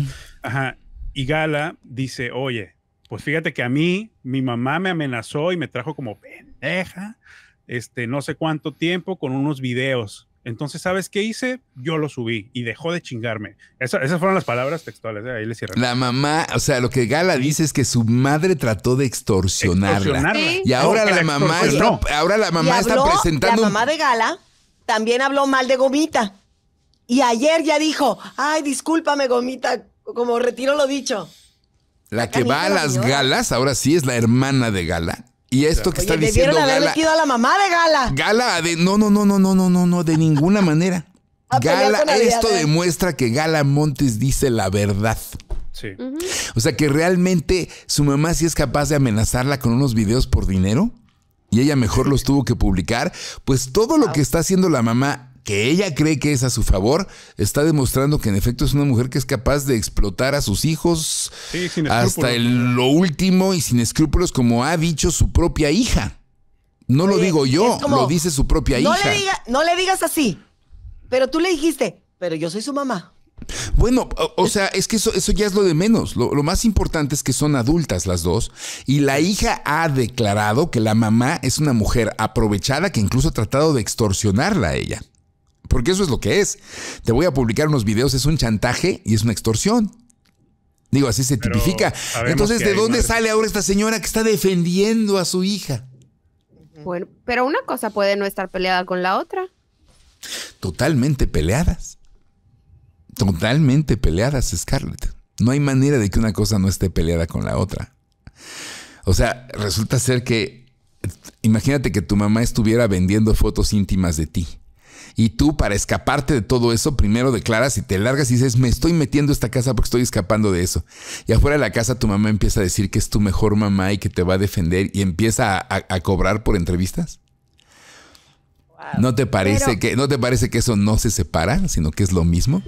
Ajá. Y Gala dice, oye, pues fíjate que a mí, mi mamá me amenazó y me trajo como pendeja, este, no sé cuánto tiempo con unos videos. Entonces, ¿sabes qué hice? Yo lo subí y dejó de chingarme. Esa- esas fueron las palabras textuales. ¿eh? Ahí le cierran. La mamá, o sea, lo que Gala dice es que su madre trató de extorsionarla. Extorsionarla. Sí. Y ahora No, la mamá está, ahora la mamá y está presentando La mamá de Gala también habló mal de Gomita. Y ayer ya dijo, ay, discúlpame, Gomita, como retiro lo dicho. la que va a las galas, ahora sí es la hermana de Gala. Y esto que Oye, está diciendo debieron haber Gala, a la mamá de Gala. Gala de no, no, no, no, no, no, no, no, de ninguna manera. A pelear Gala, esto demuestra que Gala Montes dice la verdad. Sí. O sea que realmente su mamá sí es capaz de amenazarla con unos videos por dinero y ella mejor los tuvo que publicar. Pues todo lo que está haciendo la mamá, que ella cree que es a su favor, está demostrando que en efecto es una mujer que es capaz de explotar a sus hijos Sí, sin hasta el- lo último y sin escrúpulos, como ha dicho su propia hija. No lo digo yo, como, lo dice su propia no hija. Le diga, no le digas así. Pero tú le dijiste, pero yo soy su mamá. Bueno, o, o sea, es que eso, eso ya es lo de menos. Lo, lo más importante es que son adultas las dos. Y la hija ha declarado que la mamá es una mujer aprovechada que incluso ha tratado de extorsionarla a ella. Porque eso es lo que es. Te voy a publicar unos videos, es un chantaje y es una extorsión. Digo, así se Pero tipifica. Entonces, ¿de dónde sale ahora esta señora que está defendiendo a su hija? Bueno, pero una cosa puede no estar peleada con la otra. Totalmente peleadas. Totalmente peleadas, Scarlett. No hay manera de que una cosa no esté peleada con la otra. O sea, resulta ser que, imagínate que tu mamá estuviera vendiendo fotos íntimas de ti. Y tú, para escaparte de todo eso, primero declaras y te largas y dices, me estoy metiendo a esta casa porque estoy escapando de eso. Y afuera de la casa tu mamá empieza a decir que es tu mejor mamá y que te va a defender y empieza a, a- a cobrar por entrevistas. ¿No te parece Pero- que no te parece que eso no se separa, sino que es lo mismo?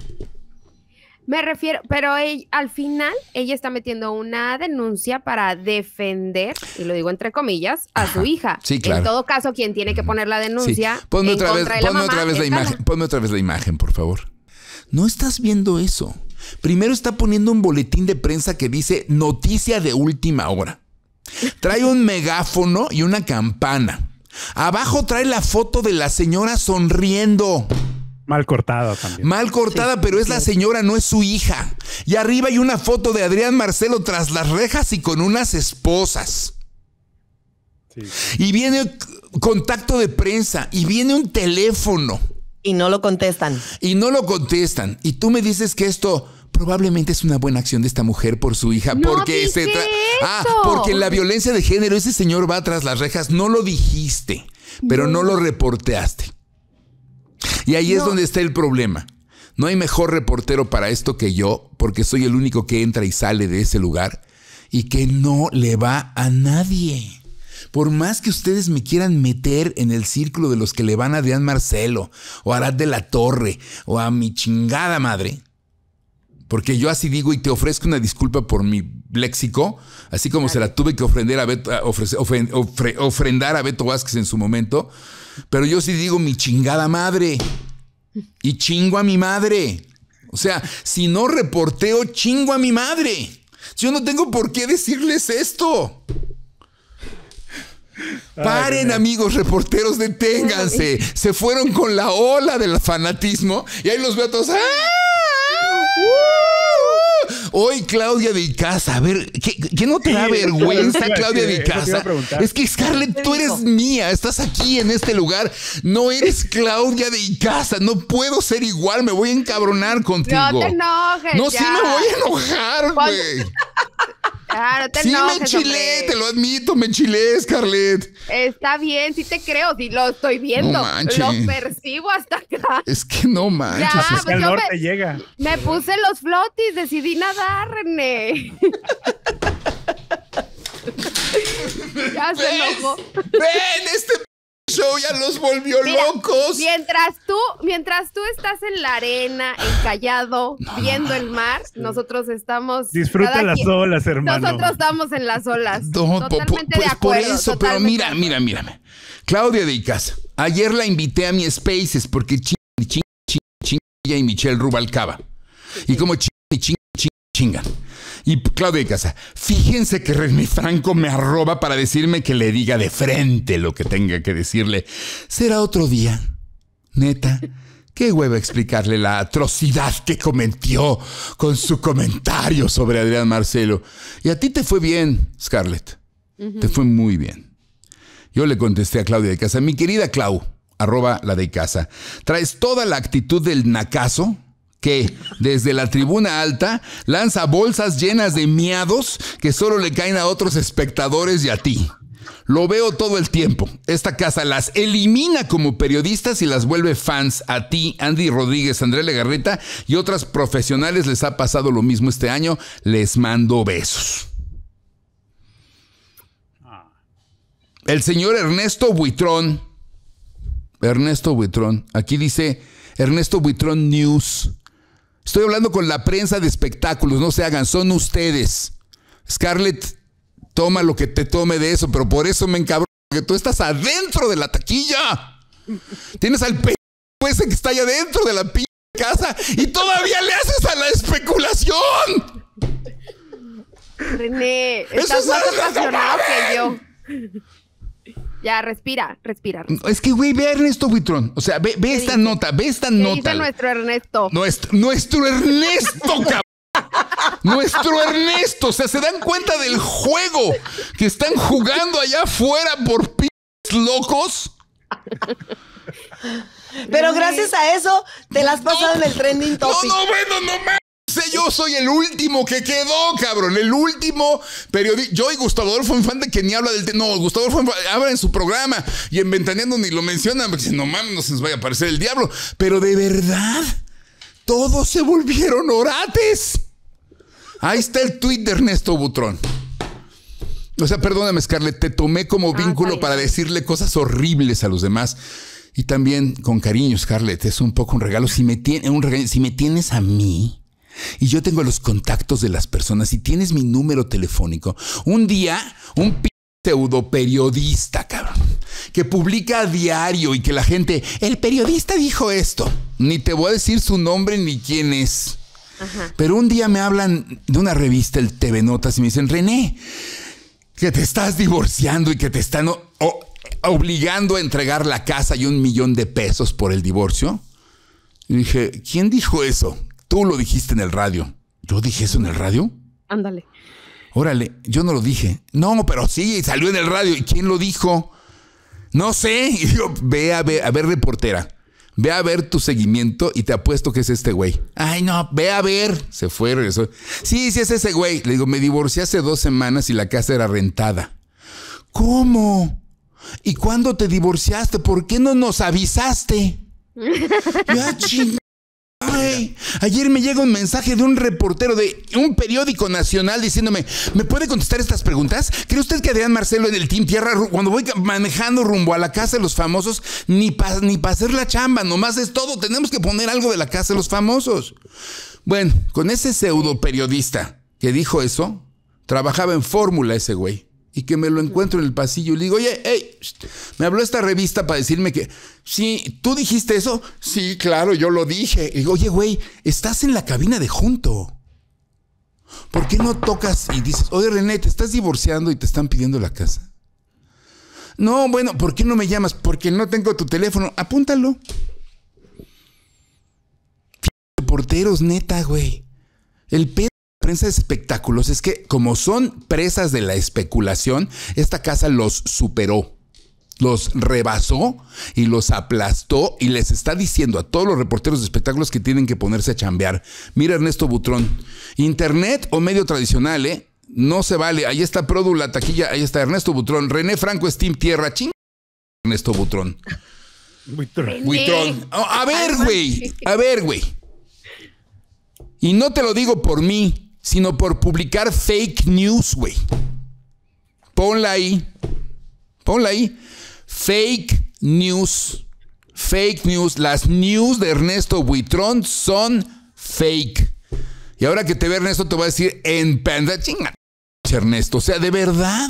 Me refiero, pero al final ella está metiendo una denuncia para defender, y lo digo entre comillas, a su hija. Sí, claro. En todo caso, quien tiene que poner la Sí. denuncia Ponme en otra vez, de la ponme otra vez la imagen, ponme otra vez la imagen, por favor. No estás viendo eso. Primero está poniendo un boletín de prensa que dice noticia de última hora. Trae un megáfono y una campana. Abajo trae la foto de la señora sonriendo. Mal cortada también. Mal cortada, pero es la señora, no es su hija. Y arriba hay una foto de Adrián Marcelo tras las rejas y con unas esposas. Sí. Y viene contacto de prensa y viene un teléfono. Y no lo contestan. Y no lo contestan. Y tú me dices que esto probablemente es una buena acción de esta mujer por su hija. No porque dije se Ah, porque la violencia de género, ese señor va tras las rejas. No lo dijiste, pero no, lo reporteaste. Y ahí es donde está el problema. No hay mejor reportero para esto que yo, porque soy el único que entra y sale de ese lugar y que no le va a nadie. Por más que ustedes me quieran meter en el círculo de los que le van a Adrián Marcelo, o a Arad de la Torre, o a mi chingada madre, porque yo así digo y te ofrezco una disculpa por mi léxico, así como se la tuve que ofrender a Beto- ofre- ofrendar a Beto Vázquez en su momento, pero yo sí digo mi chingada madre y chingo a mi madre. O sea, si no reporteo, chingo a mi madre. Yo no tengo por qué decirles esto. Paren, amigos reporteros, deténganse. Se fueron con la ola del fanatismo y ahí los veo a todos. ¡Ah! Hoy Claudia de Icaza, a ver, ¿qué, qué no te da Sí, vergüenza, te Claudia de decir, eso te iba a Icaza? preguntar. Es que Scarlett, tú eres mía, estás aquí en este lugar, no eres Claudia de Icaza, no puedo ser igual, me voy a encabronar contigo. No te enojes. No, sí me voy a enojar, güey. Ah, no te Sí me enojes, hombre. te lo admito, me enchilé, Scarlett. Está bien, sí te creo, sí lo estoy viendo. No manches. lo percibo hasta acá. Es que no manches. Ya, pues el norte me- llega. Me puse los flotis, decidí nadar, René. ya se enojó. Ven, este show ya los volvió Mira, locos. Mientras tú, mientras tú estás en la arena, encallado, viendo el mar, nosotros estamos. Disfruta las quien- olas, hermano. Nosotros estamos en las olas. No, po- po- totalmente de pues por acuerdo. eso, pero totalmente mira, mira, mírame. Claudia de Icaza. Ayer la invité a mi Spaces porque ching, ching, ching, ching, ella y Michelle Rubalcaba. Y como ching, ching, chingan. Y Claudia de Icaza, fíjense que René Franco me arroba para decirme que le diga de frente lo que tenga que decirle. Será otro día. Neta. Qué hueva explicarle la atrocidad que cometió con su comentario sobre Adrián Marcelo. Y a ti te fue bien, Scarlett. Te fue muy bien. Yo le contesté a Claudia de Casa, mi querida Clau, arroba la de casa, traes toda la actitud del nacazo que desde la tribuna alta lanza bolsas llenas de miados que solo le caen a otros espectadores y a ti. Lo veo todo el tiempo. Esta casa las elimina como periodistas y las vuelve fans. A ti, Andy Rodríguez, Andrea Legarreta y otras profesionales les ha pasado lo mismo este año. Les mando besos. El señor Ernesto Buitrón. Ernesto Buitrón. Aquí dice Ernesto Buitrón News. Estoy hablando con la prensa de espectáculos. No se hagan, son ustedes. Scarlett, toma lo que te tome de eso, pero por eso me encabro. Porque tú estás adentro de la taquilla. Tienes al p ese que está allá adentro de la p casa y todavía le haces a la especulación. René, Eso estás es más apasionado que yo. Ya, respira, respira. respira. Es que, güey, ve a Ernesto Buitrón. O sea, ve, ve esta dice? nota, ve esta ¿Qué nota. dice nuestro Ernesto? Nuestro, nuestro Ernesto, cabrón. Nuestro Ernesto. O sea, ¿se dan cuenta del juego que están jugando allá afuera por p locos? Pero gracias a eso te las has pasado en el trending No, topic. no, bueno, no mames. Yo soy el último que quedó, cabrón. El último periodista. Yo y Gustavo Adolfo Infante que ni habla del tema. No, Gustavo Adolfo Infante habla en su programa y en Ventaneando ni lo menciona. Porque no mames, no se nos vaya a aparecer el diablo. Pero de verdad, todos se volvieron orates. Ahí está el tuit de Ernesto Butrón. O sea, perdóname, Scarlett, te tomé como Ah, vínculo para decirle cosas horribles a los demás. Y también con cariño, Scarlett, es un poco un regalo. Si me, tiene, un regalo, si me tienes a mí y yo tengo los contactos de las personas y tienes mi número telefónico, un día, un p pseudo periodista, cabrón, que publica a diario y que la gente, el periodista dijo esto. Ni te voy a decir su nombre ni quién es. Pero un día me hablan de una revista, el TV Notas, y me dicen, René, que te estás divorciando y que te están obligando a entregar la casa y un millón de pesos por el divorcio. Y dije, ¿quién dijo eso? Tú lo dijiste en el radio. ¿Yo dije eso en el radio? Ándale. Órale, yo no lo dije. No, pero sí, salió en el radio. ¿Y quién lo dijo? No sé. Y digo, ve a ver, a ver, reportera. Ve a ver tu seguimiento y te apuesto que es este güey. Ay, no, ve a ver. Se fue, regresó. Sí, sí es ese güey. Le digo, me divorcié hace dos semanas y la casa era rentada. ¿Cómo? ¿Y cuándo te divorciaste? ¿Por qué no nos avisaste? ya ching ayer me llega un mensaje de un reportero de un periódico nacional diciéndome, ¿me puede contestar estas preguntas? ¿Cree usted que Adrián Marcelo en el Team Tierra, cuando voy manejando rumbo a la casa de los famosos, ni para ni hacer la chamba, nomás es todo, tenemos que poner algo de la casa de los famosos? Bueno, con ese pseudo periodista que dijo eso, trabajaba en fórmula ese güey y que me lo encuentro en el pasillo y le digo, oye, hey, me habló esta revista para decirme que, sí, ¿tú dijiste eso? Sí, claro, yo lo dije. Y digo, oye, güey, estás en la cabina de junto. ¿Por qué no tocas y dices, oye, René, te estás divorciando y te están pidiendo la casa? No, bueno, ¿por qué no me llamas? Porque no tengo tu teléfono. Apúntalo. Porteros, neta, güey. El pedo prensa de espectáculos es que como son presas de la especulación, esta casa los superó los rebasó y los aplastó y les está diciendo a todos los reporteros de espectáculos que tienen que ponerse a chambear. Mira Ernesto Butrón, internet o medio tradicional, ¿eh? No se vale. Ahí está Produ, la taquilla, ahí está Ernesto Butrón, René Franco, Steam Tierra, ching. Ernesto Butrón. Butrón. Oh, a ver, güey. A ver, güey. Y no te lo digo por mí sino por publicar fake news, güey. Ponla ahí. Ponla ahí. Fake news. Fake news. Las news de Ernesto Buitrón son fake. Y ahora que te ve Ernesto, te voy a decir en panda chinga. Ernesto, o sea, de verdad.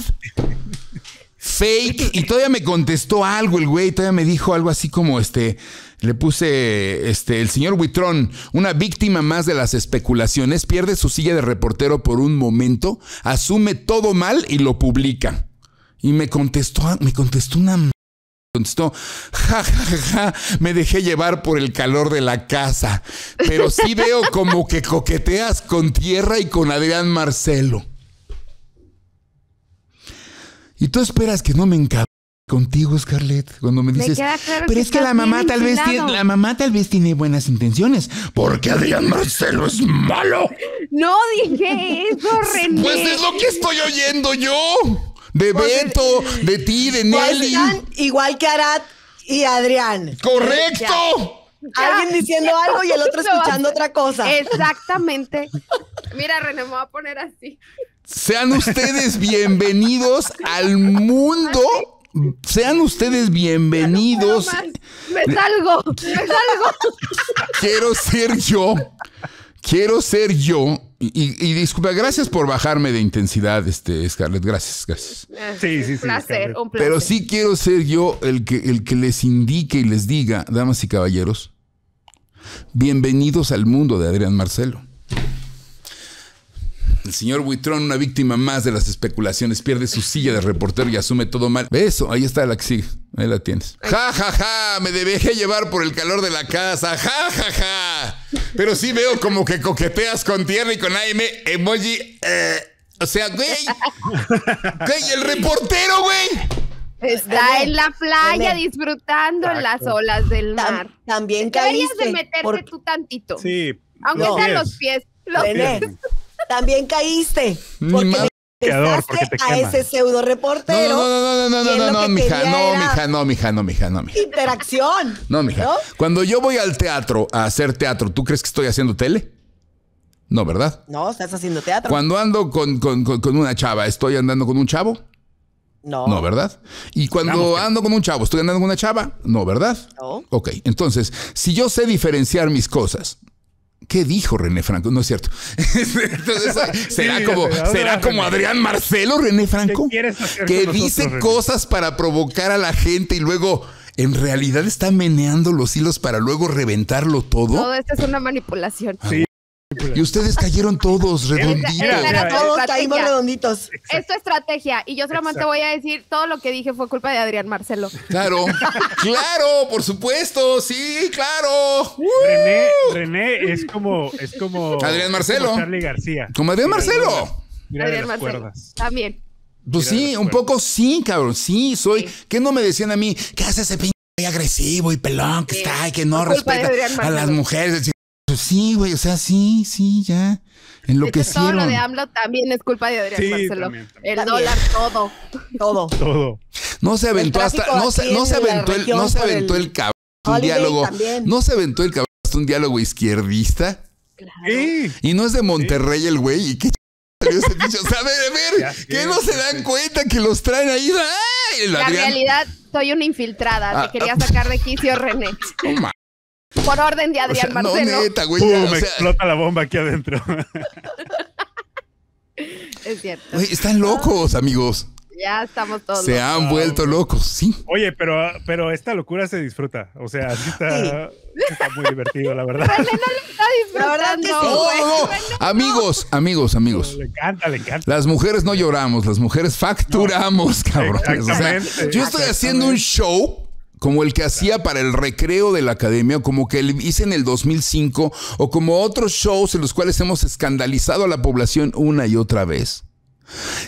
Fake. Y todavía me contestó algo el güey. Todavía me dijo algo así como este le puse este, el señor Huitrón, una víctima más de las especulaciones, pierde su silla de reportero por un momento, asume todo mal y lo publica. Y me contestó, me contestó una contestó, ja, ja, ja, me dejé llevar por el calor de la casa, pero sí veo como que coqueteas con tierra y con Adrián Marcelo. Y tú esperas que no me encabe contigo, Scarlett, cuando me dices, pero es que la mamá tal vez tiene, la mamá tal vez tiene buenas intenciones, porque Adrián Marcelo es malo. No dije eso, René. Pues es lo que estoy oyendo yo. De pues Beto, de ti, de pues Nelly. igual que Arat y Adrián. ¡Correcto! Alguien diciendo algo y el otro escuchando otra cosa. Exactamente. Mira, René, me voy a poner así. Sean ustedes bienvenidos al mundo sean ustedes bienvenidos. me salgo, me salgo. Quiero ser yo. Quiero ser yo. Y, disculpa, gracias por bajarme de intensidad, este Scarlett. Gracias, gracias. Sí, sí, sí. Un placer, un placer. Pero sí quiero ser yo el que, el que les indique y les diga, damas y caballeros, bienvenidos al mundo de Adrián Marcelo. El señor Buitrón, una víctima más de las especulaciones, pierde su silla de reportero y asume todo mal. Eso, ahí está la que sigue. Ahí la tienes. Ja, ja, ja, me dejé llevar por el calor de la casa. Ja, ja, ja. Pero sí veo como que coqueteas con tierra y con AM emoji. Eh, o sea, güey. Güey, el reportero, güey. Está en la playa disfrutando en las olas del mar. también caíste. Deberías de meterte tú tantito. Sí. Aunque sean los pies. Los pies también caíste. Porque porque a ese pseudo reportero. No, no, no, no, no, no, no, mija, no, mija, no, mija, no, mija, no, mija. Interacción. No, mija. Cuando yo voy al teatro a hacer teatro, ¿tú crees que estoy haciendo tele? No, ¿verdad? No, estás haciendo teatro. Cuando ando con, con, con, una chava, ¿estoy andando con un chavo? No. No, ¿verdad? Y cuando ando con un chavo, ¿estoy andando con una chava? No, ¿verdad? No. Ok, entonces, si yo sé diferenciar mis cosas, ¿Qué dijo René Franco? No es cierto. ¿será, como, ¿será como Adrián Marcelo, René Franco? que dice cosas para provocar a la gente y luego en realidad está meneando los hilos para luego reventarlo todo. Todo esto es una manipulación. Sí. Y ustedes cayeron todos redonditos. Mira, mira, Todos estrategia. caímos redonditos. Es tu estrategia. Y yo solamente Exacto. voy a decir, todo lo que dije fue culpa de Adrián Marcelo. Claro, claro, por supuesto, sí, claro. René, René es como, es como Adrián Marcelo. como Charlie García. Como Adrián Marcelo. Mira Adrián las Marcelo. cuerdas. También. Pues Mira sí, un cuerdas. poco sí, cabrón, sí, soy. Sí. ¿Qué no me decían a mí? ¿Qué hace ese pinche agresivo y pelón que Sí. está y que no respeta a las mujeres? Pues sí, güey, o sea, sí, sí, ya. Hecho, todo Enloquecieron. lo de AMLO también es culpa de Adrián Sí, Marcelo. también, también. El También. dólar, todo. Todo. Todo. No se aventó El hasta, no se, no se aventó el, no se aventó el el cabrón un diálogo. también. No se aventó el cabrón hasta un diálogo izquierdista. Claro. Sí. Y no es de Monterrey el güey. ¿Y qué ese pinche? O sea, a ver, a Ya ver, que no se dan cuenta que los traen ahí. ¡Ay! La Adrián. realidad, soy una infiltrada. Ah, Te quería sacar de quicio, René. No, Por orden de o Adrián sea, no, Marcelo. neta, güey. O sea, explota la bomba aquí adentro. Es cierto. güey, están locos, amigos. Ya estamos todos. Se locos. han vuelto locos, sí. Oye, pero, pero esta locura se disfruta. O sea, sí está, sí está muy divertido, la verdad. René no lo está La verdad que disfrutando. No, no, amigos, amigos, amigos. Le encanta, le encanta. Las mujeres no lloramos, las mujeres facturamos, cabrones. O sea, yo estoy haciendo un show como el que hacía para el recreo de la academia, como que hice en el 2005, o como otros shows en los cuales hemos escandalizado a la población una y otra vez.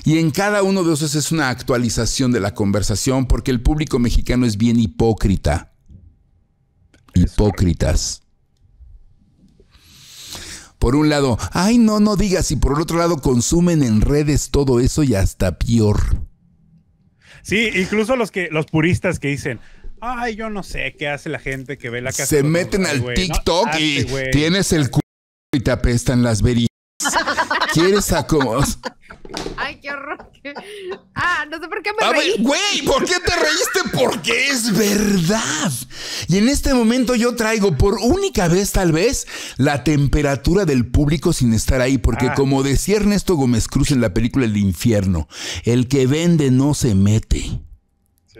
Y en cada uno de esos es una actualización de la conversación, porque el público mexicano es bien hipócrita. Hipócritas. Por un lado, ay, no, no digas, y por el otro lado, consumen en redes todo eso y hasta peor. Sí, incluso los que los puristas que dicen, ay, yo no sé qué hace la gente que ve la casa. Se meten al TikTok y tienes el cu y te apestan las verillas. ¿Quieres a como? Ay, qué horror. Ah, no sé por qué me A ver, reí. güey, ¿por qué te reíste? Porque es verdad. Y en este momento yo traigo por única vez tal vez la temperatura del público sin estar ahí, porque Ah. como decía Ernesto Gómez Cruz en la película El infierno, el que vende no se mete. Sí.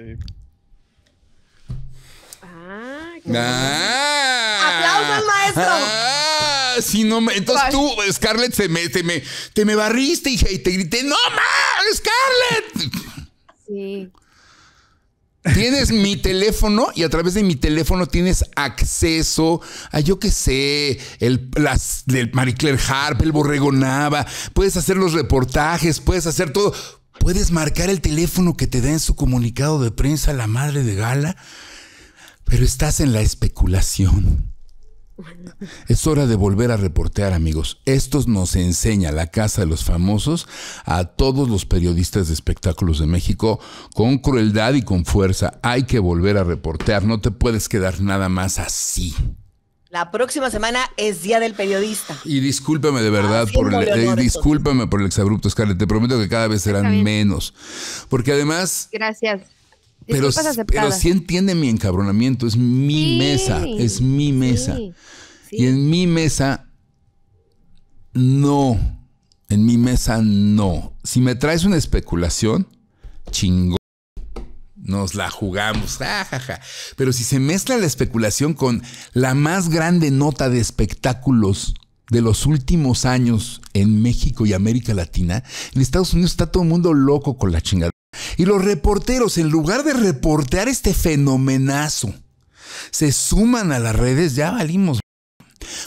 Ah, Ah. ¡Aplausos, maestro! Ah, sí, no me- entonces tú, Scarlett, se me, te me, te me barriste, hija, y te grité, ¡No más, Scarlett! Sí. Tienes mi teléfono y a través de mi teléfono tienes acceso a, yo qué sé, el, las del Marie Claire Harp, el Borrego Nava. Puedes hacer los reportajes, puedes hacer todo. Puedes marcar el teléfono que te da en su comunicado de prensa la madre de Gala, pero estás en la especulación. Es hora de volver a reportear, amigos. Esto nos enseña la Casa de los Famosos a todos los periodistas de espectáculos de México con crueldad y con fuerza. Hay que volver a reportear. No te puedes quedar nada más así. La próxima semana es Día del Periodista. Y discúlpame de verdad por el, eh, honor, discúlpame por el exabrupto, Scarlett. Te prometo que cada vez serán menos. Porque además Gracias. Pero, pero sí entiende mi encabronamiento. Es mi Sí, mesa. Es mi mesa. sí, sí. Y en mi mesa, no. En mi mesa, no. Si me traes una especulación, chingón. Nos la jugamos. ja, ja, ja. Pero si se mezcla la especulación con la más grande nota de espectáculos de los últimos años en México y América Latina, en Estados Unidos está todo el mundo loco con la chingada. Y los reporteros, en lugar de reportear este fenomenazo, se suman a las redes, ya valimos.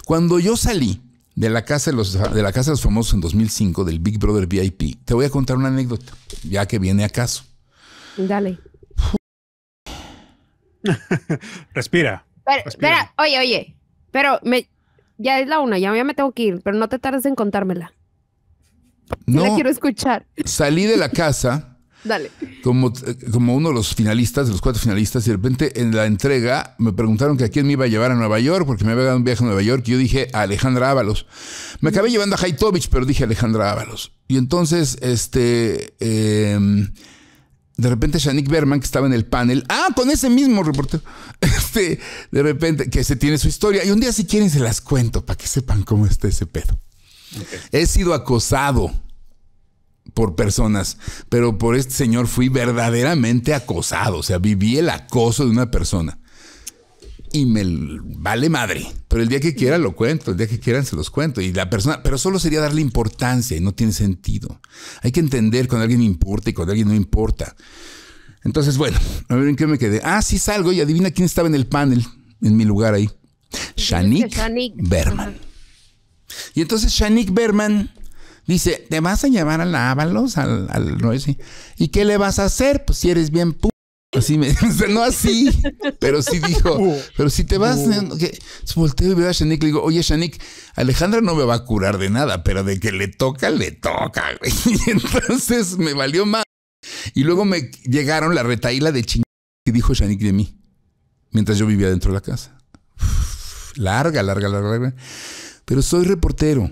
Cuando yo salí de la casa de los, de la casa de los famosos en 2005, del Big Brother VIP, te voy a contar una anécdota, ya que viene acaso. Dale. Respira. Pero, Respira. espera, oye, oye. Pero me, ya es la una, ya, ya me tengo que ir, pero no te tardes en contármela. No, La quiero escuchar. salí de la casa Dale. como, como uno de los finalistas, de los cuatro finalistas, y de repente en la entrega me preguntaron que a quién me iba a llevar a Nueva York, porque me había dado un viaje a Nueva York, y yo dije a Alejandra Ábalos. Me acabé llevando a Haitovich, pero dije Alejandra Ábalos. Y entonces, este, em, de repente Shanik Berman, que estaba en el panel, ah, con ese mismo reportero, este, de repente, que se tiene su historia, y un día si quieren se las cuento, para que sepan cómo está ese pedo. He sido acosado por personas, pero por este señor fui verdaderamente acosado, o sea, viví el acoso de una persona. Y me vale madre, pero el día que quiera lo cuento, el día que quieran se los cuento. Y la persona, pero solo sería darle importancia y no tiene sentido. Hay que entender cuando alguien importa y cuando alguien no importa. Entonces, bueno, a ver en qué me quedé. Ah, sí salgo y adivina quién estaba en el panel, en mi lugar ahí. Shanik Berman. Y entonces Shanik Berman dice, ¿te vas a llevar a la Ábalos? Al, al, ¿Y qué le vas a hacer? Pues si eres bien p Así me no así, pero sí dijo, pero si te vas, que, volteo y veo a Shanik y le digo, oye Shanik, Alejandra no me va a curar de nada, pero de que le toca, le toca. Y entonces me valió más. Y luego me llegaron la retaíla de ching que dijo Shanik de mí, mientras yo vivía dentro de la casa. larga, larga, larga, larga. Pero soy reportero.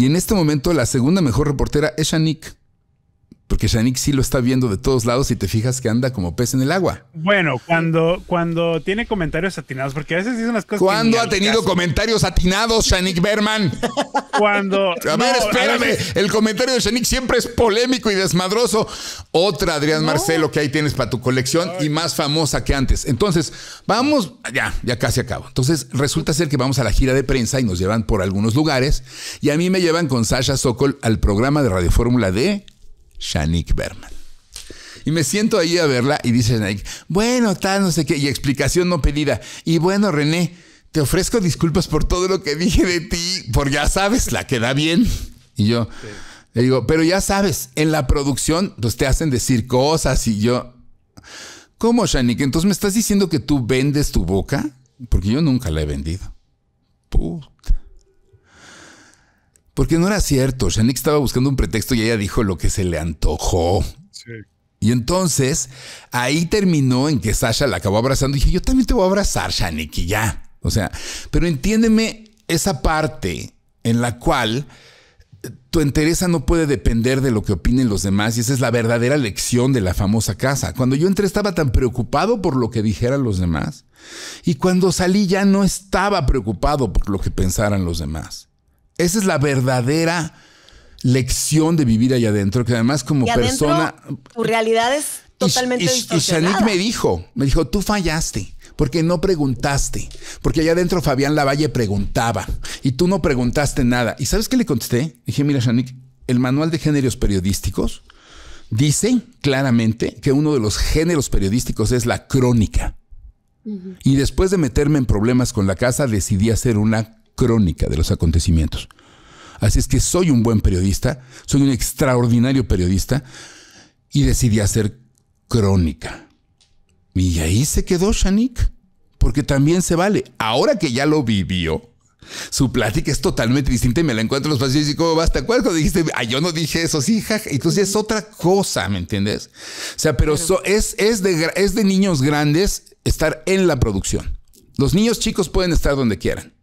Y en este momento la segunda mejor reportera es Shanik. Porque Shanik sí lo está viendo de todos lados y te fijas que anda como pez en el agua. Bueno, cuando, cuando tiene comentarios atinados, porque a veces dicen las cosas. ¿Cuándo ha tenido comentarios atinados, Shanik Berman? Cuando. A ver, espérame. El comentario de Shanik siempre es polémico y desmadroso. Otra Adrián Marcelo que ahí tienes para tu colección y más famosa que antes. Entonces, vamos. Ya, ya casi acabo. Entonces, resulta ser que vamos a la gira de prensa y nos llevan por algunos lugares. Y a mí me llevan con Sasha Sokol al programa de Radio Fórmula de Shanik Berman. Y me siento ahí a verla y dice Shanik, bueno, tal, no sé qué, y explicación no pedida. Y bueno, René, te ofrezco disculpas por todo lo que dije de ti, por ya sabes, la que da bien. Y yo le digo, pero ya sabes, en la producción pues te hacen decir cosas y yo, ¿cómo, Shanik? Entonces me estás diciendo que tú vendes tu boca, porque yo nunca la he vendido. Puta. Porque no era cierto. Shanik estaba buscando un pretexto y ella dijo lo que se le antojó. Sí. Y entonces ahí terminó en que Sasha la acabó abrazando. Y dije, yo también te voy a abrazar, Shanik, y ya. O sea, pero entiéndeme esa parte en la cual tu entereza no puede depender de lo que opinen los demás y esa es la verdadera lección de la famosa casa. Cuando yo entré estaba tan preocupado por lo que dijeran los demás y cuando salí ya no estaba preocupado por lo que pensaran los demás. Esa es la verdadera lección de vivir allá adentro, que además como persona... Tu realidad es totalmente y, y, y Shanik me dijo, me dijo, tú fallaste porque no preguntaste, porque allá adentro Fabián Lavalle preguntaba y tú no preguntaste nada. ¿Y sabes qué le contesté? Dije, mira Shanik, el manual de géneros periodísticos dice claramente que uno de los géneros periodísticos es la crónica. Y después de meterme en problemas con la casa, decidí hacer una crónica de los acontecimientos. Así es que soy un buen periodista, soy un extraordinario periodista y decidí hacer crónica. Y ahí se quedó Shanik, porque también se vale. Ahora que ya lo vivió, su plática es totalmente distinta y me la encuentro en los pasillos y como basta, ¿cuándo dijiste? Ah, yo no dije eso, sí, jaja. Entonces es otra cosa, ¿me entiendes? O sea, pero es, es, de, es de niños grandes estar en la producción. Los niños chicos pueden estar donde quieran.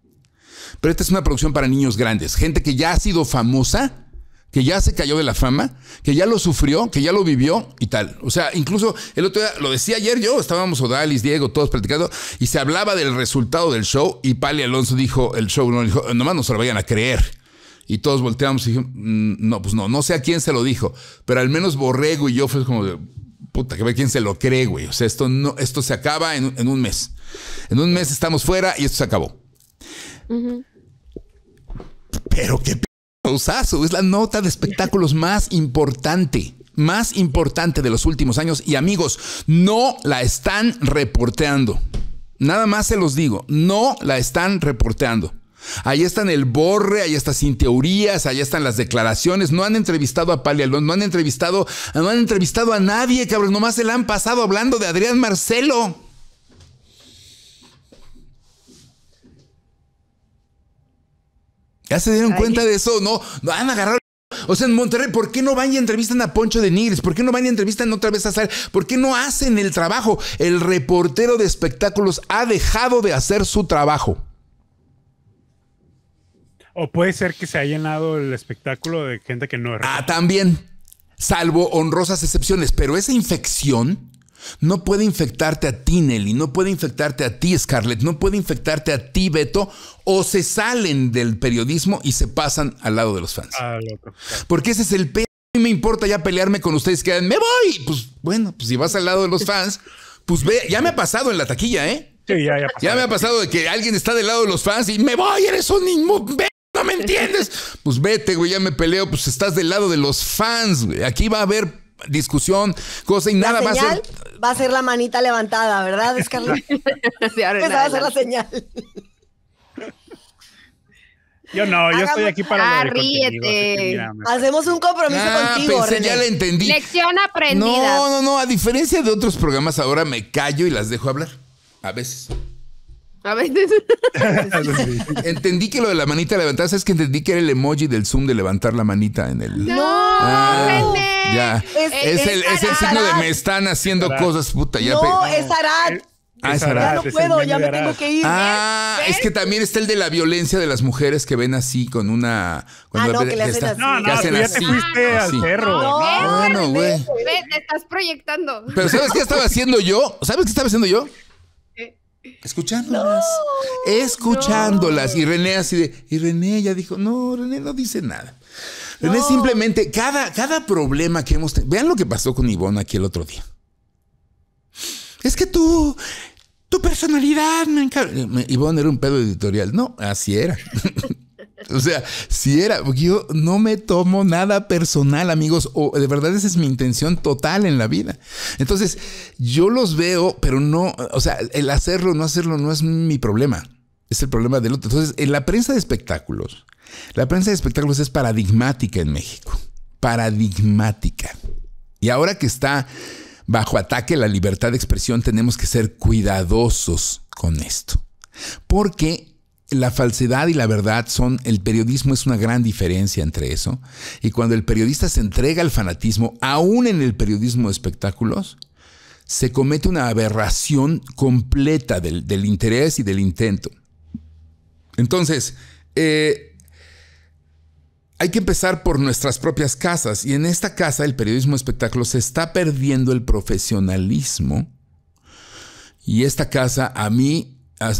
Pero esta es una producción para niños grandes, gente que ya ha sido famosa, que ya se cayó de la fama, que ya lo sufrió, que ya lo vivió y tal. O sea, incluso el otro día, lo decía ayer yo, estábamos Odalis, Diego, todos platicando, y se hablaba del resultado del show, y Pali Alonso dijo, el show no, dijo, nomás no se lo vayan a creer. Y todos volteamos y dijimos, mm, no, pues no, no sé a quién se lo dijo, pero al menos Borrego y yo fue como de, puta, que ve quién se lo cree, güey. O sea, esto, no, esto se acaba en, en un mes. En un mes estamos fuera y esto se acabó. Pero qué usazo, es la nota de espectáculos más importante, más importante de los últimos años. Y amigos, no la están reporteando. Nada más se los digo, no la están reporteando. Ahí están el borre, ahí está sin teorías, ahí están las declaraciones. No han entrevistado a Palialón, no han entrevistado, no han entrevistado a nadie, cabrón. Nomás se la han pasado hablando de Adrián Marcelo. ¿Ya se dieron cuenta de eso? No, no han agarrado. O sea, en Monterrey, ¿por qué no van y entrevistan a Poncho de Nigris? ¿Por qué no van y entrevistan otra vez a Sal? ¿Por qué no hacen el trabajo? El reportero de espectáculos ha dejado de hacer su trabajo. O puede ser que se haya llenado el espectáculo de gente que no es. Ah, también. Salvo honrosas excepciones. Pero esa infección no puede infectarte a ti, Nelly, no puede infectarte a ti, Scarlett, no puede infectarte a ti, Beto, o se salen del periodismo y se pasan al lado de los fans. Porque ese es el pedo. me importa ya pelearme con ustedes que me voy. Pues bueno, pues si vas al lado de los fans, pues ve, ya me ha pasado en la taquilla, ¿eh? Sí, ya, ya. Ya me ha pasado de que alguien está del lado de los fans y me voy, eres un ve, no me entiendes. Pues vete, güey, ya me peleo, pues estás del lado de los fans, güey. Aquí va a haber discusión, cosa y nada la va a señal ser. Va a ser la manita levantada, ¿verdad, Scarlett? Esa va a ser la señal. Yo no, yo estoy aquí para Ah, lo ríete. Hacemos un compromiso Ah, contigo, pensé, René. ya le entendí. Lección aprendida. No, no, no. A diferencia de otros programas, ahora me callo y las dejo hablar. A veces. A veces. Entendí que lo de la manita levantada, ¿sabes que entendí que era el emoji del Zoom de levantar la manita en el. No, Ah, René. Ya. Es- Es, el, es el signo de me están haciendo Arad. cosas, puta. Ya no, pe- es Arad. Ah, es Arad. Ya no puedo, ya me tengo que ir. Ah, es que también está el de la violencia de las mujeres que ven así con una. cuando Ah, no, que le hacen así. No, que no, hacen tú ya así. te fuiste así. al cerro. No. Bueno, güey. Te estás proyectando. Pero ¿sabes qué estaba haciendo yo? ¿Sabes qué estaba haciendo yo? Escuchándolas. Escuchándolas. Y René así de. Y René ya dijo, no, René no dice nada. René simplemente, cada, cada problema que hemos tenido. Vean lo que pasó con Ivonne aquí el otro día. Es que tú. Tu personalidad me encanta. Ivonne era un pedo editorial. No, así era. O sea, si era, porque yo no me tomo nada personal, amigos, o de verdad esa es mi intención total en la vida. Entonces, yo los veo, pero no, o sea, el hacerlo o no hacerlo no es mi problema, es el problema del otro. Entonces, en la prensa de espectáculos, la prensa de espectáculos es paradigmática en México, paradigmática. Y ahora que está bajo ataque la libertad de expresión, tenemos que ser cuidadosos con esto. Porque la falsedad y la verdad son, el periodismo es una gran diferencia entre eso. Y cuando el periodista se entrega al fanatismo, aún en el periodismo de espectáculos, se comete una aberración completa del, del interés y del intento. Entonces, eh, hay que empezar por nuestras propias casas. Y en esta casa, el periodismo de espectáculos, se está perdiendo el profesionalismo. Y esta casa, a mí,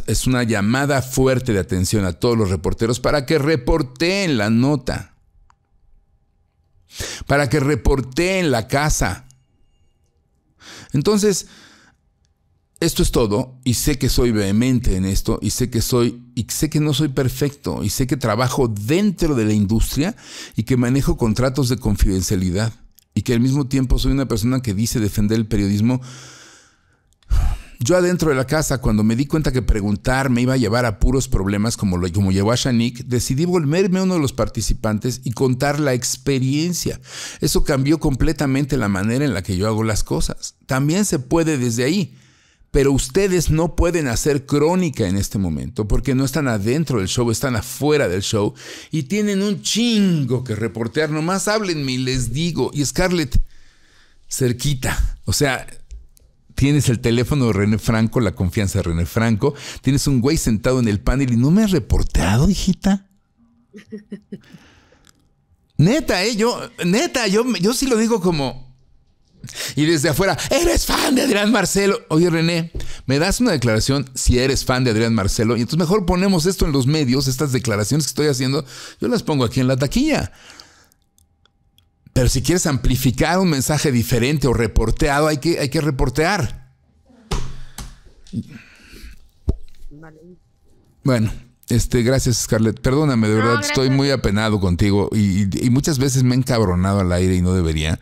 es una llamada fuerte de atención a todos los reporteros para que reporteen la nota. Para que reporteen la casa. Entonces, esto es todo y sé que soy vehemente en esto y sé que soy y sé que no soy perfecto y sé que trabajo dentro de la industria y que manejo contratos de confidencialidad y que al mismo tiempo soy una persona que dice defender el periodismo. Yo adentro de la casa, cuando me di cuenta que preguntar me iba a llevar a puros problemas como, lo, como llevó a Shanik, decidí volverme uno de los participantes y contar la experiencia. Eso cambió completamente la manera en la que yo hago las cosas. También se puede desde ahí. Pero ustedes no pueden hacer crónica en este momento porque no están adentro del show, están afuera del show y tienen un chingo que reportear. Nomás háblenme y les digo. Y Scarlett, cerquita. O sea, tienes el teléfono de René Franco, la confianza de René Franco. Tienes un güey sentado en el panel y no me has reporteado, hijita. Neta, eh, yo, neta, yo, yo sí lo digo como, y desde afuera, eres fan de Adrián Marcelo. Oye, René, ¿me das una declaración si eres fan de Adrián Marcelo? Y entonces mejor ponemos esto en los medios, estas declaraciones que estoy haciendo, yo las pongo aquí en la taquilla. Pero si quieres amplificar un mensaje diferente o reporteado, hay que, hay que reportear. Bueno, este, gracias Scarlett. Perdóname, de No, verdad, gracias. estoy muy apenado contigo y, y- y muchas veces me he encabronado al aire y no debería.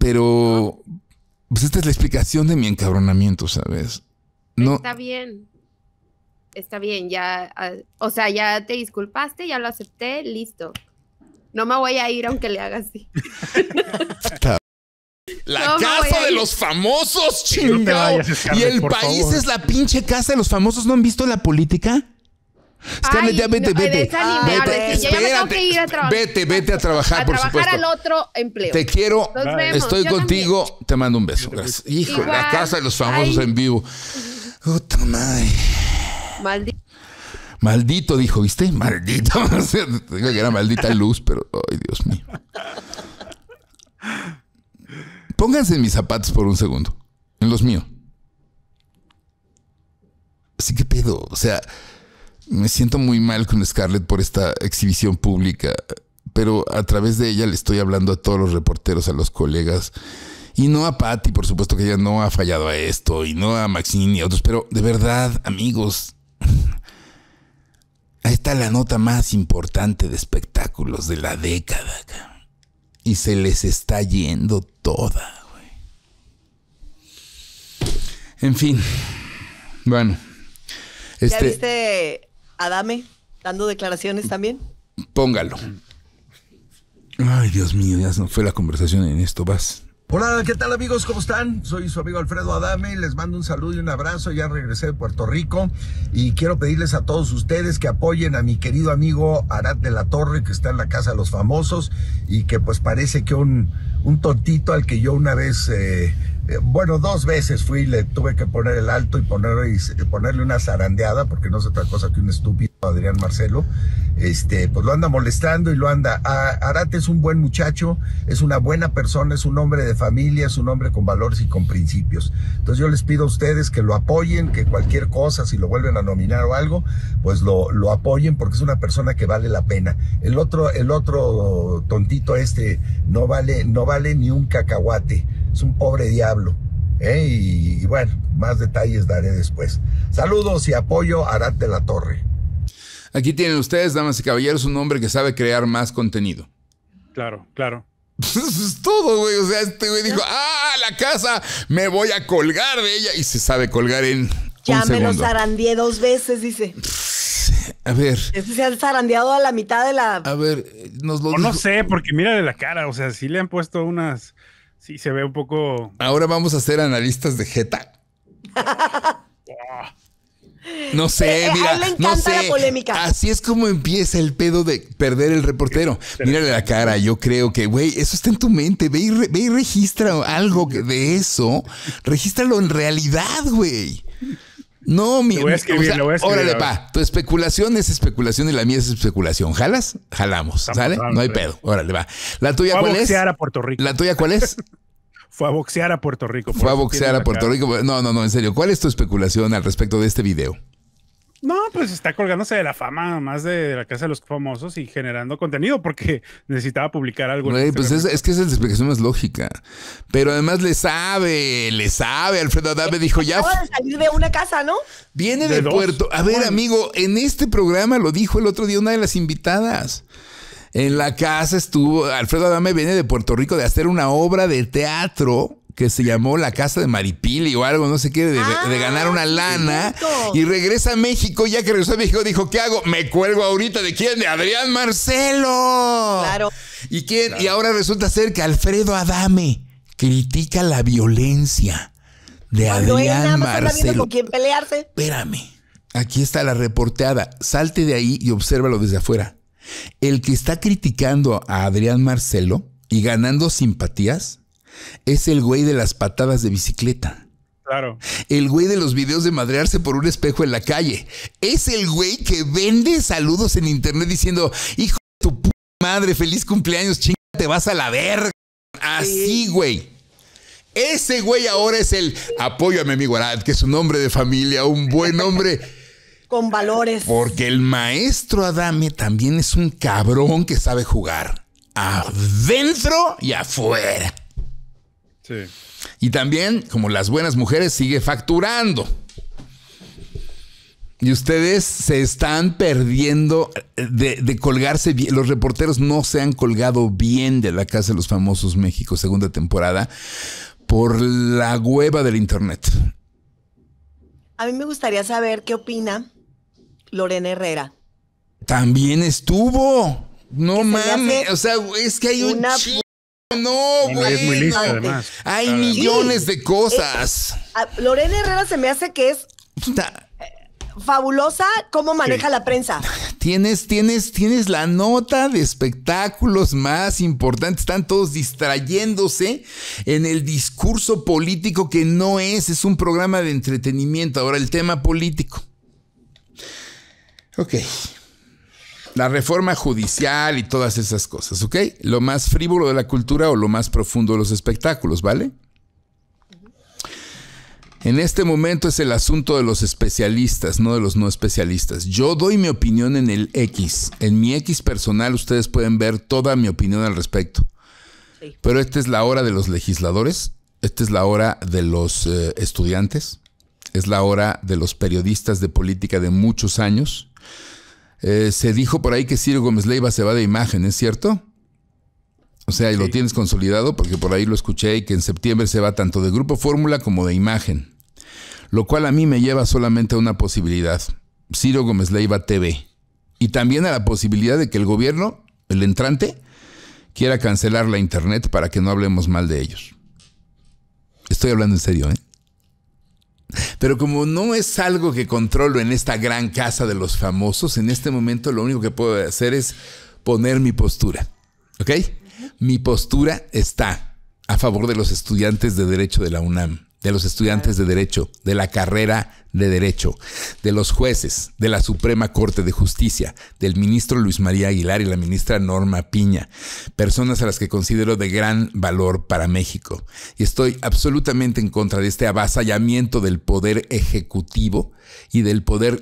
Pero, pues esta es la explicación de mi encabronamiento, ¿sabes? No, Está bien. Está bien, ya. ah, o sea, ya te disculpaste, ya lo acepté, listo. No me voy a ir aunque le haga así. la no casa de los famosos, chingado. vayas, Scarlett, y el país favor. es la pinche casa de los famosos. ¿No han visto la política? Scarlett, ya vete, no, vete. Vete, hables, yo ya me tengo que ir a trabajar. Vete, vete a trabajar, a por trabajar supuesto. al otro empleo. Te quiero. Nos Bye. vemos, Estoy yo contigo. Te mando un beso. Gracias. Hijo, la casa de los famosos Ay. en vivo. Puta madre. también. Maldito. Maldito, dijo, ¿viste? Maldito. Digo que era maldita luz, pero, ay, Dios mío. Pónganse en mis zapatos por un segundo. En los míos. Así que pedo. O sea, me siento muy mal con Scarlett por esta exhibición pública. pero a través de ella le estoy hablando a todos los reporteros, a los colegas. Y no a Patty, por supuesto que ella no ha fallado a esto, y no a Maxine ni a otros, pero de verdad, amigos, ahí está la nota más importante de espectáculos de la década. Y se les está yendo toda. En fin, bueno. ¿Ya Este, viste Adame dando declaraciones también? póngalo. Ay, Dios mío, ya se nos fue la conversación en esto, vas. Hola, ¿qué tal amigos? ¿Cómo están? Soy su amigo Alfredo Adame, les mando un saludo y un abrazo, ya regresé de Puerto Rico y quiero pedirles a todos ustedes que apoyen a mi querido amigo Arad de la Torre, que está en la Casa de los Famosos y que pues parece que un, un tontito al que yo una vez, eh, bueno, dos veces fui, le tuve que poner el alto y, ponerle una zarandeada, porque no es otra cosa que un estúpido Adrián Marcelo, este, pues lo anda molestando y lo anda. Arate es un buen muchacho, es una buena persona, es un hombre de familia, es un hombre con valores y con principios. Entonces yo les pido a ustedes que lo apoyen, que cualquier cosa, si lo vuelven a nominar o algo, pues lo, lo apoyen porque es una persona que vale la pena. El otro, el otro tontito este no vale, no vale ni un cacahuate, es un pobre diablo. ¿eh? Y, y bueno, más detalles daré después. Saludos y apoyo a Arad de la Torre. Aquí tienen ustedes, damas y caballeros, un hombre que sabe crear más contenido. Claro, claro. Eso es todo, güey. O sea, este güey dijo, ah, la casa, me voy a colgar de ella. Y se sabe colgar en Ya un me lo zarandeé dos veces, dice. A ver, Ese se ha zarandeado a la mitad de la... a ver, nos lo O no sé, porque mírale la cara, o sea, sí le han puesto unas. Sí, se ve un poco. Ahora vamos a ser analistas de Jeta. No sé, Eh, a mira, él le no encanta la sé. polémica. Así es como empieza el pedo de perder el reportero. Mírale la cara, yo creo que, güey, eso está en tu mente. Ve y, re- ve y registra algo de eso. Regístralo en realidad, güey. No, mi Le voy a escribir, le voy a escribir, Órale, a pa. Tu especulación es especulación y la mía es especulación. ¿Jalas? Jalamos, Estamos ¿sale? No hay pedo. Órale, va. ¿La tuya Fue a cuál es? a Puerto Rico. ¿La tuya cuál es? Fue a boxear a Puerto Rico. Fue a boxear a Puerto cara. Rico. No, no, no, en serio. ¿Cuál es tu especulación al respecto de este video? No, pues está colgándose de la fama más de la casa de los famosos y generando contenido porque necesitaba publicar algo. pues es, que esa es la explicación más lógica. Pero además le sabe, le sabe. Alfredo Adame dijo ya. Acaba de salir de una casa, ¿no? Viene de. Puerto. A ver, amigo, en este programa lo dijo el otro día una de las invitadas. En la casa estuvo. Alfredo Adame viene de Puerto Rico de hacer una obra de teatro que se llamó La Casa de Maripili o algo, no sé qué, de, de Ah, ganar una lana. Y regresa a México. Ya que regresó a México, dijo: ¿Qué hago? Me cuelgo ahorita. ¿De quién? De Adrián Marcelo. Claro. ¿Y quién? Y ahora resulta ser que Alfredo Adame critica la violencia de Cuando él nada Adrián más Marcelo. con quién pelearse. Espérame. Aquí está la reporteada. Salte de ahí y obsérvalo desde afuera. El que está criticando a Adrián Marcelo y ganando simpatías es el güey de las patadas de bicicleta. Claro. El güey de los videos de madrearse por un espejo en la calle. Es el güey que vende saludos en internet diciendo, hijo de tu puta madre, feliz cumpleaños, chinga, te vas a la verga. Así, güey. Ese güey ahora es el apoyo a mi amigo Arad, que es un hombre de familia, un buen hombre. Con valores. Porque el maestro Adame también es un cabrón que sabe jugar. Adentro y afuera. Sí. Y también, como las buenas mujeres, sigue facturando. Y ustedes se están perdiendo de, de colgarse bien. Los reporteros no se han colgado bien de la Casa de los Famosos México, segunda temporada, por la hueva del Internet. A mí me gustaría saber qué opina Lorena Herrera. También estuvo. No mames. O sea, es que hay un una chingo. No, güey. es muy lista, no. además. Hay millones de cosas. Lorena Herrera se me hace que es Puta, fabulosa cómo maneja Sí. la prensa. Tienes, tienes, tienes la nota de espectáculos más importantes. Están todos distrayéndose en el discurso político que no es, es un programa de entretenimiento. Ahora el tema político. Ok. La reforma judicial y todas esas cosas, ¿ok? Lo más frívolo de la cultura o lo más profundo de los espectáculos, ¿vale? En este momento es el asunto de los especialistas, no de los no especialistas. Yo doy mi opinión en el X. En mi X personal ustedes pueden ver toda mi opinión al respecto. Pero esta es la hora de los legisladores, esta es la hora de los eh, estudiantes, es la hora de los periodistas de política de muchos años. Eh, se dijo por ahí que Ciro Gómez Leiva se va de imagen, ¿es cierto? O sea, y lo tienes consolidado porque por ahí lo escuché y que en septiembre se va tanto de Grupo Fórmula como de imagen. Lo cual a mí me lleva solamente a una posibilidad. Ciro Gómez Leiva TV. Y también a la posibilidad de que el gobierno, el entrante, quiera cancelar la internet para que no hablemos mal de ellos. Estoy hablando en serio, ¿eh? Pero como no es algo que controlo en esta gran casa de los famosos, en este momento lo único que puedo hacer es poner mi postura. ¿Ok? Mi postura está a favor de los estudiantes de Derecho de la UNAM, de los estudiantes de Derecho, de la carrera de Derecho, de los jueces, de la Suprema Corte de Justicia, del ministro Luis María Aguilar y la ministra Norma Piña, personas a las que considero de gran valor para México. Y estoy absolutamente en contra de este avasallamiento del poder ejecutivo y del poder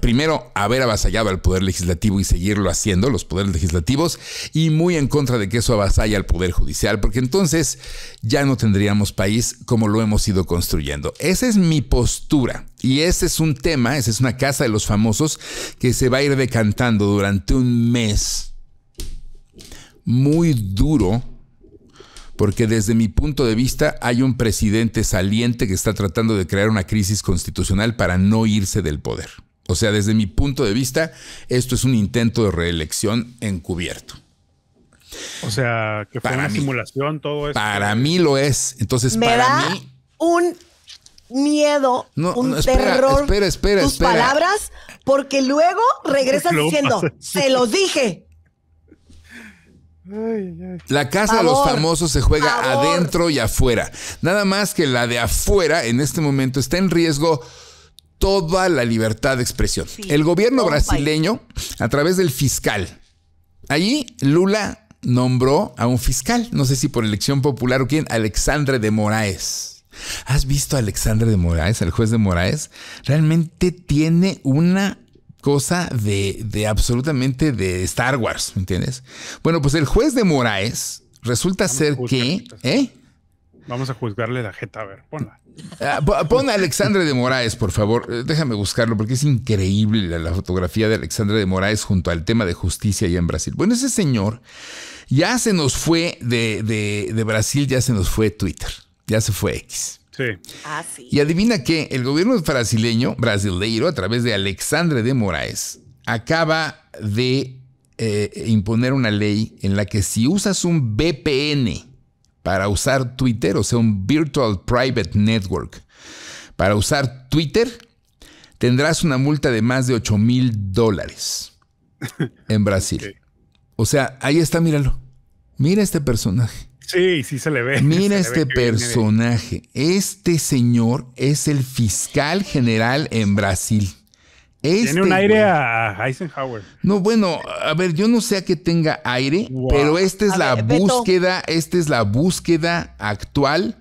primero haber avasallado al poder legislativo y seguirlo haciendo, los poderes legislativos, y muy en contra de que eso avasalla al poder judicial, porque entonces ya no tendríamos país como lo hemos ido construyendo. Esa es mi postura. Y ese es un tema, esa es una casa de los famosos que se va a ir decantando durante un mes muy duro porque desde mi punto de vista hay un presidente saliente que está tratando de crear una crisis constitucional para no irse del poder. O sea, desde mi punto de vista, esto es un intento de reelección encubierto. O sea, que fue una simulación todo esto. Para mí lo es. Entonces, para mí. Un miedo, un terror. Espera, espera, tus palabras, porque luego regresas diciendo, se los dije. La casa de los famosos se juega adentro y afuera. Nada más que la de afuera en este momento está en riesgo toda la libertad de expresión. el gobierno brasileño, a través del fiscal, allí Lula nombró a un fiscal, no sé si por elección popular o quién, Alexandre de Moraes. ¿Has visto a Alexandre de Moraes, el juez de Moraes? Realmente tiene una cosa de, de absolutamente de Star Wars, ¿me entiendes? Bueno, pues el juez de Moraes resulta ser que... ¿eh? Vamos a juzgarle la jeta, a ver, ponla. Ah, pon a Alexandre de Moraes, por favor. Eh, déjame buscarlo porque es increíble la, fotografía de Alexandre de Moraes junto al tema de justicia allá en Brasil. Bueno, ese señor ya se nos fue de, de, de Brasil, ya se nos fue Twitter, ya se fue X. Ah, y adivina que el gobierno brasileño, brasileiro, a través de Alexandre de Moraes, acaba de eh, imponer una ley en la que si usas un VPN para usar Twitter, o sea, un Virtual Private Network, para usar Twitter, tendrás una multa de más de 8 mil dólares en Brasil. O sea, ahí está, míralo. Mira este personaje. Sí, sí se le ve. Mira este personaje. Este señor es el fiscal general en Brasil. Tiene un este aire a Eisenhower. No, bueno, a ver, yo no sé a qué tenga aire, pero esta es la búsqueda, esta es la búsqueda actual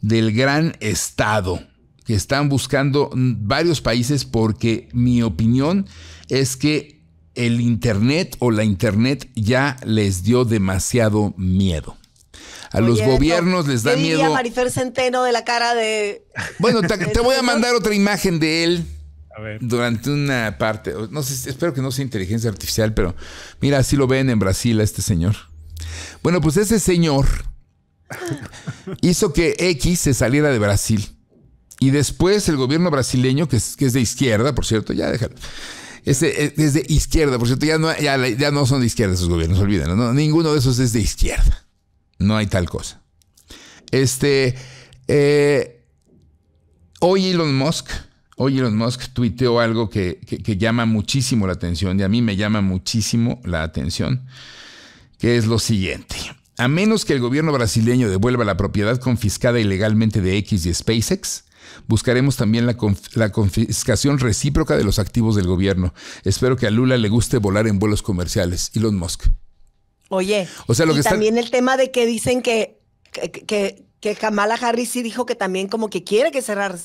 del gran Estado que están buscando varios países porque mi opinión es que el Internet o la Internet ya les dio demasiado miedo. A los gobiernos les da miedo. Marifer Centeno de la cara de. Bueno, te, voy a mandar otra imagen de él. Durante una parte, no sé, espero que no sea inteligencia artificial, pero mira, así lo ven en Brasil a este señor. Bueno, pues ese señor hizo que X se saliera de Brasil. Y después el gobierno brasileño, que es, que es de izquierda, por cierto, ya déjalo. Es es de izquierda, por cierto, ya no, ya, no son de izquierda esos gobiernos, olvídenlo. ¿no? Ninguno de esos es de izquierda. No hay tal cosa. Este. Eh, hoy Elon Musk. Hoy Elon Musk tuiteó algo que, llama muchísimo la atención y a mí me llama muchísimo la atención, que es lo siguiente. A menos que el gobierno brasileño devuelva la propiedad confiscada ilegalmente de X y SpaceX, buscaremos también la, la, confiscación recíproca de los activos del gobierno. Espero que a Lula le guste volar en vuelos comerciales. Elon Musk. Oye, o sea, lo y también el tema de que dicen que, que, que Kamala Harris sí dijo que también como que quiere que cerrar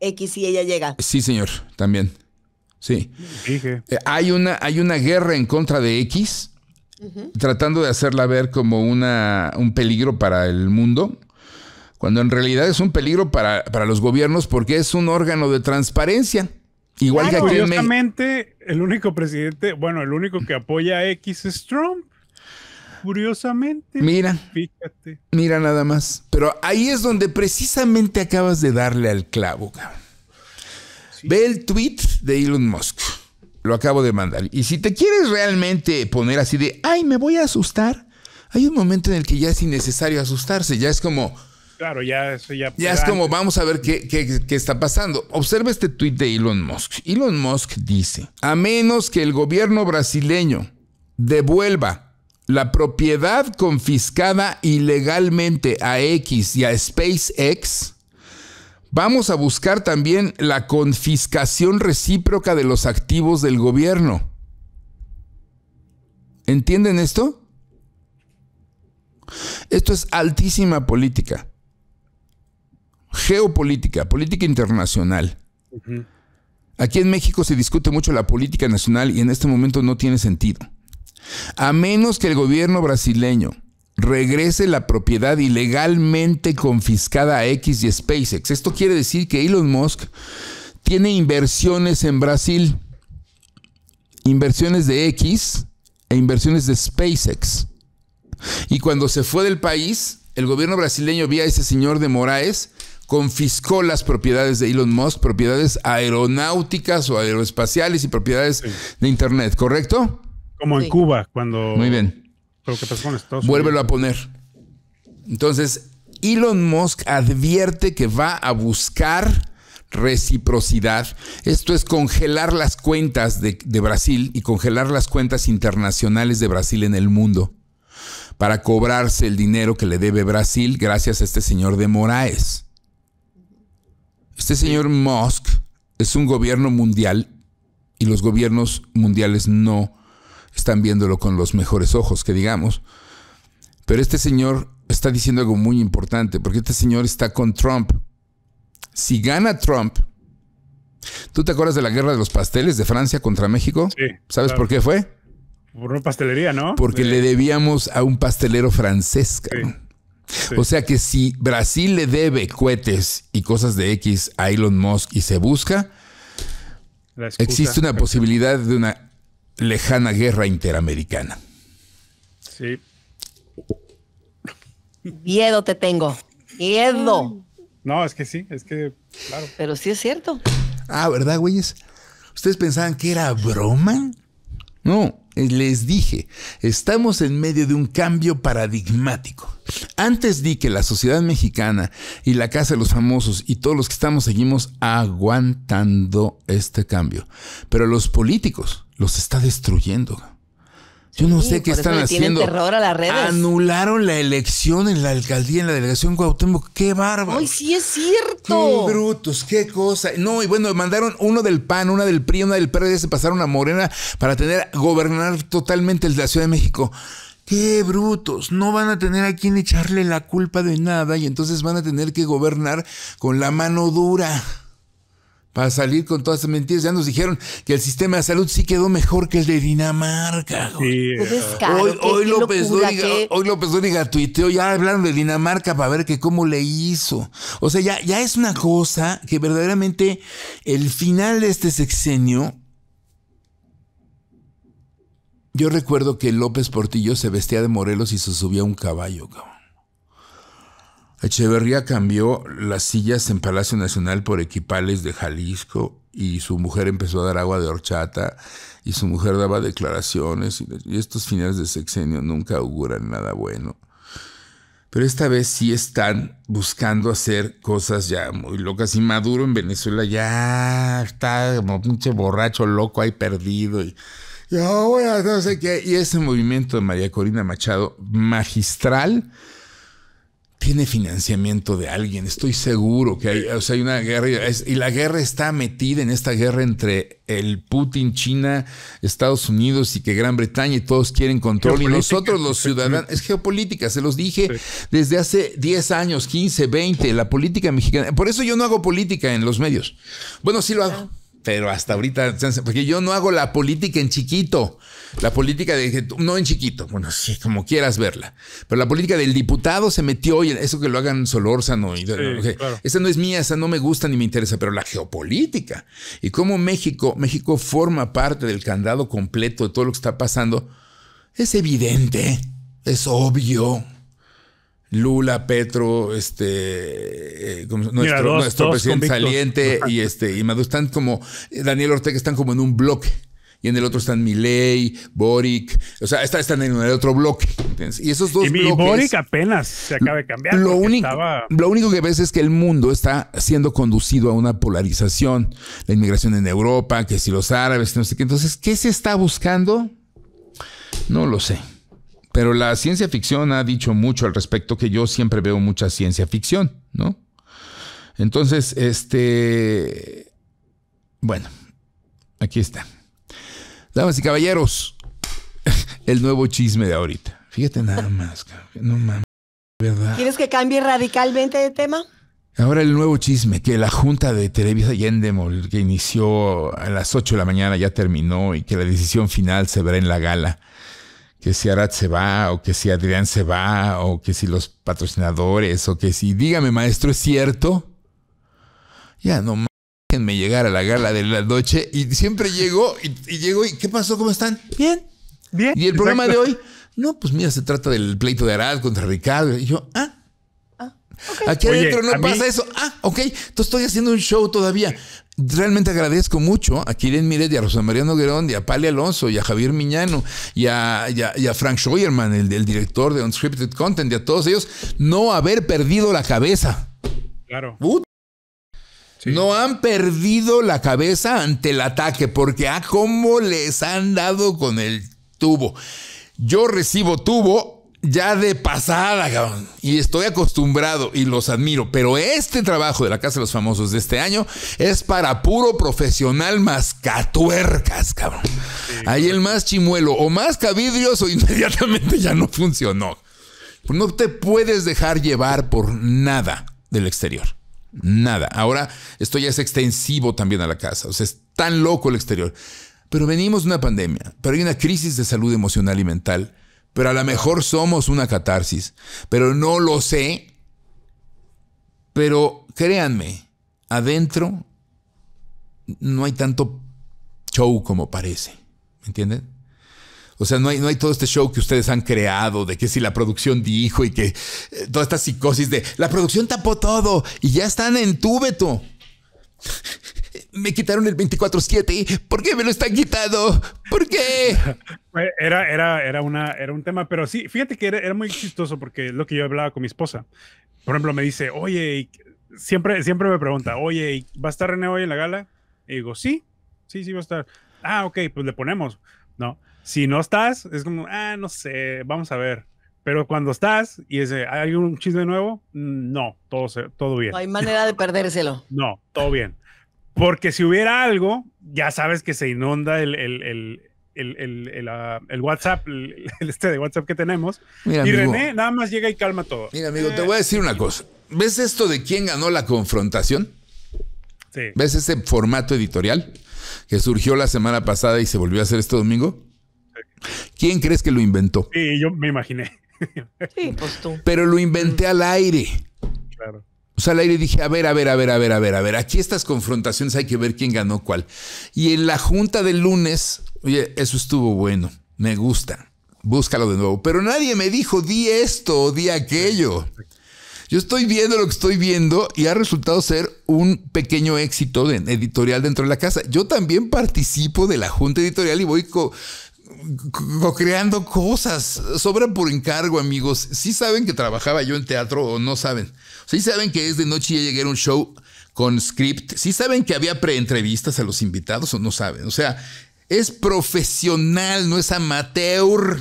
X si ella llega. Sí, señor, también. Sí. Dije. Eh, hay, una, hay una guerra en contra de X, tratando de hacerla ver como una, un peligro para el mundo, cuando en realidad es un peligro para, para los gobiernos porque es un órgano de transparencia. Igual Claro. que aquí en México. Curiosamente, el único presidente, bueno, el único que apoya a X es Trump. Curiosamente. Mira, Fíjate. mira nada más. Pero ahí es donde precisamente acabas de darle al clavo. cabrón. Ve el tweet de Elon Musk. Lo acabo de mandar. Y si te quieres realmente poner así de, ay, me voy a asustar, hay un momento en el que ya es innecesario asustarse. Ya es como, Claro, ya eso ya. ya es como, vamos a ver qué, qué- qué está pasando. Observa este tweet de Elon Musk. Elon Musk dice, a menos que el gobierno brasileño devuelva la propiedad confiscada ilegalmente a X y a SpaceX, vamos a buscar también la confiscación recíproca de los activos del gobierno. ¿Entienden esto? Esto es altísima política geopolítica, política internacional. Aquí en México se discute mucho la política nacional y en este momento no tiene sentido. A menos que el gobierno brasileño regrese la propiedad ilegalmente confiscada a X y SpaceX. Esto quiere decir que Elon Musk tiene inversiones en Brasil, inversiones de X e inversiones de SpaceX. Y cuando se fue del país, el gobierno brasileño vía ese señor de Moraes confiscó las propiedades de Elon Musk, propiedades aeronáuticas o aeroespaciales y propiedades de Internet, ¿correcto? Como en. Cuba, cuando. Muy bien. Lo que pasó con Estados Vuélvelo a poner. Entonces, Elon Musk advierte que va a buscar reciprocidad. Esto es congelar las cuentas de, de Brasil y congelar las cuentas internacionales de Brasil en el mundo para cobrarse el dinero que le debe Brasil gracias a este señor de Moraes. Este señor Musk es un gobierno mundial y los gobiernos mundiales no están viéndolo con los mejores ojos, que digamos. Pero este señor está diciendo algo muy importante, porque este señor está con Trump. Si gana Trump, ¿tú te acuerdas de la guerra de los pasteles de Francia contra México? Sí, ¿Sabes claro. por qué fue? Por una pastelería, ¿no? Porque le debíamos a un pastelero francés. sí. O sea que si Brasil le debe cohetes y cosas de X a Elon Musk y se busca, existe una posibilidad de una lejana guerra interamericana. Sí. Miedo te tengo. Miedo. No, es que sí, es que, claro. Pero sí es cierto. Ah, ¿verdad, güeyes? ¿Ustedes pensaban que era broma? No, eh, les dije, estamos en medio de un cambio paradigmático. Antes di que la sociedad mexicana y la Casa de los Famosos y todos los que estamos seguimos aguantando este cambio. Pero los políticos los está destruyendo. Yo no sé qué están haciendo. terror a las redes. Anularon la elección en la alcaldía, en la delegación Cuauhtémoc. ¡Qué bárbaro! ¡Ay, sí es ¡Qué cierto! brutos! ¡Qué cosa! No, y bueno, mandaron uno del PAN, una del PRI, una del PRD, se pasaron a Morena para tener, gobernar totalmente la Ciudad de México. ¡Qué brutos! No van a tener a quien echarle la culpa de nada y entonces van a tener que gobernar con la mano dura. Para salir con todas esas mentiras. Ya nos dijeron que el sistema de salud sí quedó mejor que el de Dinamarca. Sí, descaro, Hoy, López locura, Dóriga, qué- hoy López Dóriga tuiteó, ya hablaron de Dinamarca para ver que cómo le hizo. O sea, ya, ya es una cosa que verdaderamente el final de este sexenio. Yo recuerdo que López Portillo se vestía de Morelos y se subía a un caballo, cabrón. Echeverría cambió las sillas en Palacio Nacional por equipales de Jalisco y su mujer empezó a dar agua de horchata y su mujer daba declaraciones y, estos finales de sexenio nunca auguran nada bueno. Pero esta vez sí están buscando hacer cosas ya muy locas y Maduro en Venezuela ya está como pinche borracho loco ahí perdido y yo no sé qué. Y ese movimiento de María Corina Machado magistral tiene financiamiento de alguien, estoy seguro que hay, o sea, hay una guerra y la guerra está metida en esta guerra entre el Putin, China, Estados Unidos y que Gran Bretaña y todos quieren control. Y nosotros los ciudadanos, es geopolítica, se los dije desde hace 10 años, 15, 20, la política mexicana, por eso yo no hago política en los medios. Bueno, sí lo hago pero hasta ahorita, porque yo no hago la política en chiquito, la política de, no en chiquito, bueno, sí, como quieras verla, pero la política del diputado se metió y eso que lo hagan Solórzano, y, esa no es mía, esa no me gusta ni me interesa, pero la geopolítica y cómo México, México forma parte del candado completo de todo lo que está pasando, es evidente, es obvio. Lula, Petro, este, eh, nuestro, presidente saliente y este, y Maduro están como, Daniel Ortega están como en un bloque. Y en el otro están Milei, Boric, o sea, están en el otro bloque. Y esos dos y Boric apenas se acaba de cambiar. Lo único, lo único que ves es que el mundo está siendo conducido a una polarización. La inmigración en Europa, que si los árabes, no sé qué. Entonces, ¿qué se está buscando? No lo sé. Pero la ciencia ficción ha dicho mucho al respecto que yo siempre veo mucha ciencia ficción, ¿no? Entonces, este... Bueno, aquí está. Damas y caballeros, el nuevo chisme de ahorita. Fíjate nada más, no mames, ¿verdad? ¿Quieres que cambie radicalmente de tema? Ahora el nuevo chisme, que la junta de Televisa Yendemol, que inició a las 8 de la mañana, ya terminó y que la decisión final se verá en la gala que si Arad se va, o que si Adrián se va, o que si los patrocinadores, o que si, dígame maestro, ¿es cierto? Ya no me llegar a la gala de la noche y siempre llego y, y llego y ¿qué pasó? ¿Cómo están? Bien. Bien. Y el programa de hoy, no, pues mira, se trata del pleito de Arad contra Ricardo. Y yo, ah, Aquí adentro no pasa eso. Ah, ok. Entonces estoy haciendo un show todavía. Realmente agradezco mucho a Kiren Miret y a Rosa María Noguerón y a Pali Alonso y a Javier Miñano y a, Frank Scheuerman, el, director de Unscripted Content, y a todos ellos, no haber perdido la cabeza. Claro. No han perdido la cabeza ante el ataque, porque a ah, cómo les han dado con el tubo. Yo recibo tubo ya de pasada, cabrón. Y estoy acostumbrado y los admiro. Pero este trabajo de la Casa de los Famosos de este año es para puro profesional mascatuercas, cabrón. Ahí el más chimuelo o más cavidrioso inmediatamente ya no funcionó. No te puedes dejar llevar por nada del exterior. Nada. Ahora esto ya es extensivo también a la casa. O sea, es tan loco el exterior. Pero venimos de una pandemia, pero hay una crisis de salud emocional y mental pero a lo mejor somos una catarsis, pero no lo sé. Pero créanme, adentro no hay tanto show como parece, ¿me entienden? O sea, no hay, no hay todo este show que ustedes han creado de que si la producción dijo y que eh, toda esta psicosis de la producción tapó todo y ya están en túbeto me quitaron el 24-7. ¿Por qué me lo están quitando? ¿Por qué? Era, era, era, una, era un tema, pero sí, fíjate que era, muy chistoso porque es lo que yo hablaba con mi esposa. Por ejemplo, me dice, oye, siempre, siempre me pregunta, oye, ¿va a estar René hoy en la gala? Y digo, sí, sí, sí va a estar. Ah, ok, pues le ponemos. No, si no estás, es como, ah, no sé, vamos a ver. Pero cuando estás y ese, ¿hay un chisme nuevo? No, todo, todo bien. No hay manera de perdérselo. No, todo bien. Porque si hubiera algo, ya sabes que se inunda el, el, el, el, ah, WhatsApp, el, este de WhatsApp que tenemos. y René nada más llega y calma todo. Mira, amigo, te voy a decir una cosa. ¿Ves esto de quién ganó la confrontación? Sí. ¿Ves ese formato editorial que surgió la semana pasada y se volvió a hacer este domingo? ¿Quién crees que lo inventó? Sí, yo me imaginé. Sí, pues tú. Pero lo inventé al aire. Claro. O sea, al aire dije, a ver, a ver, a ver, a ver, a ver, a ver, aquí estas confrontaciones hay que ver quién ganó cuál. Y en la junta del lunes, oye, eso estuvo bueno, me gusta, búscalo de nuevo. Pero nadie me dijo, di esto o di aquello. Yo estoy viendo lo que estoy viendo y ha resultado ser un pequeño éxito de editorial dentro de la casa. Yo también participo de la junta editorial y voy co-creando cosas. Sobran por encargo, amigos. Si saben que trabajaba yo en teatro o no saben. Sí saben que es de noche y ya llegué a un show con script. Sí saben que había preentrevistas a los invitados o no saben. O sea, es profesional, no es amateur.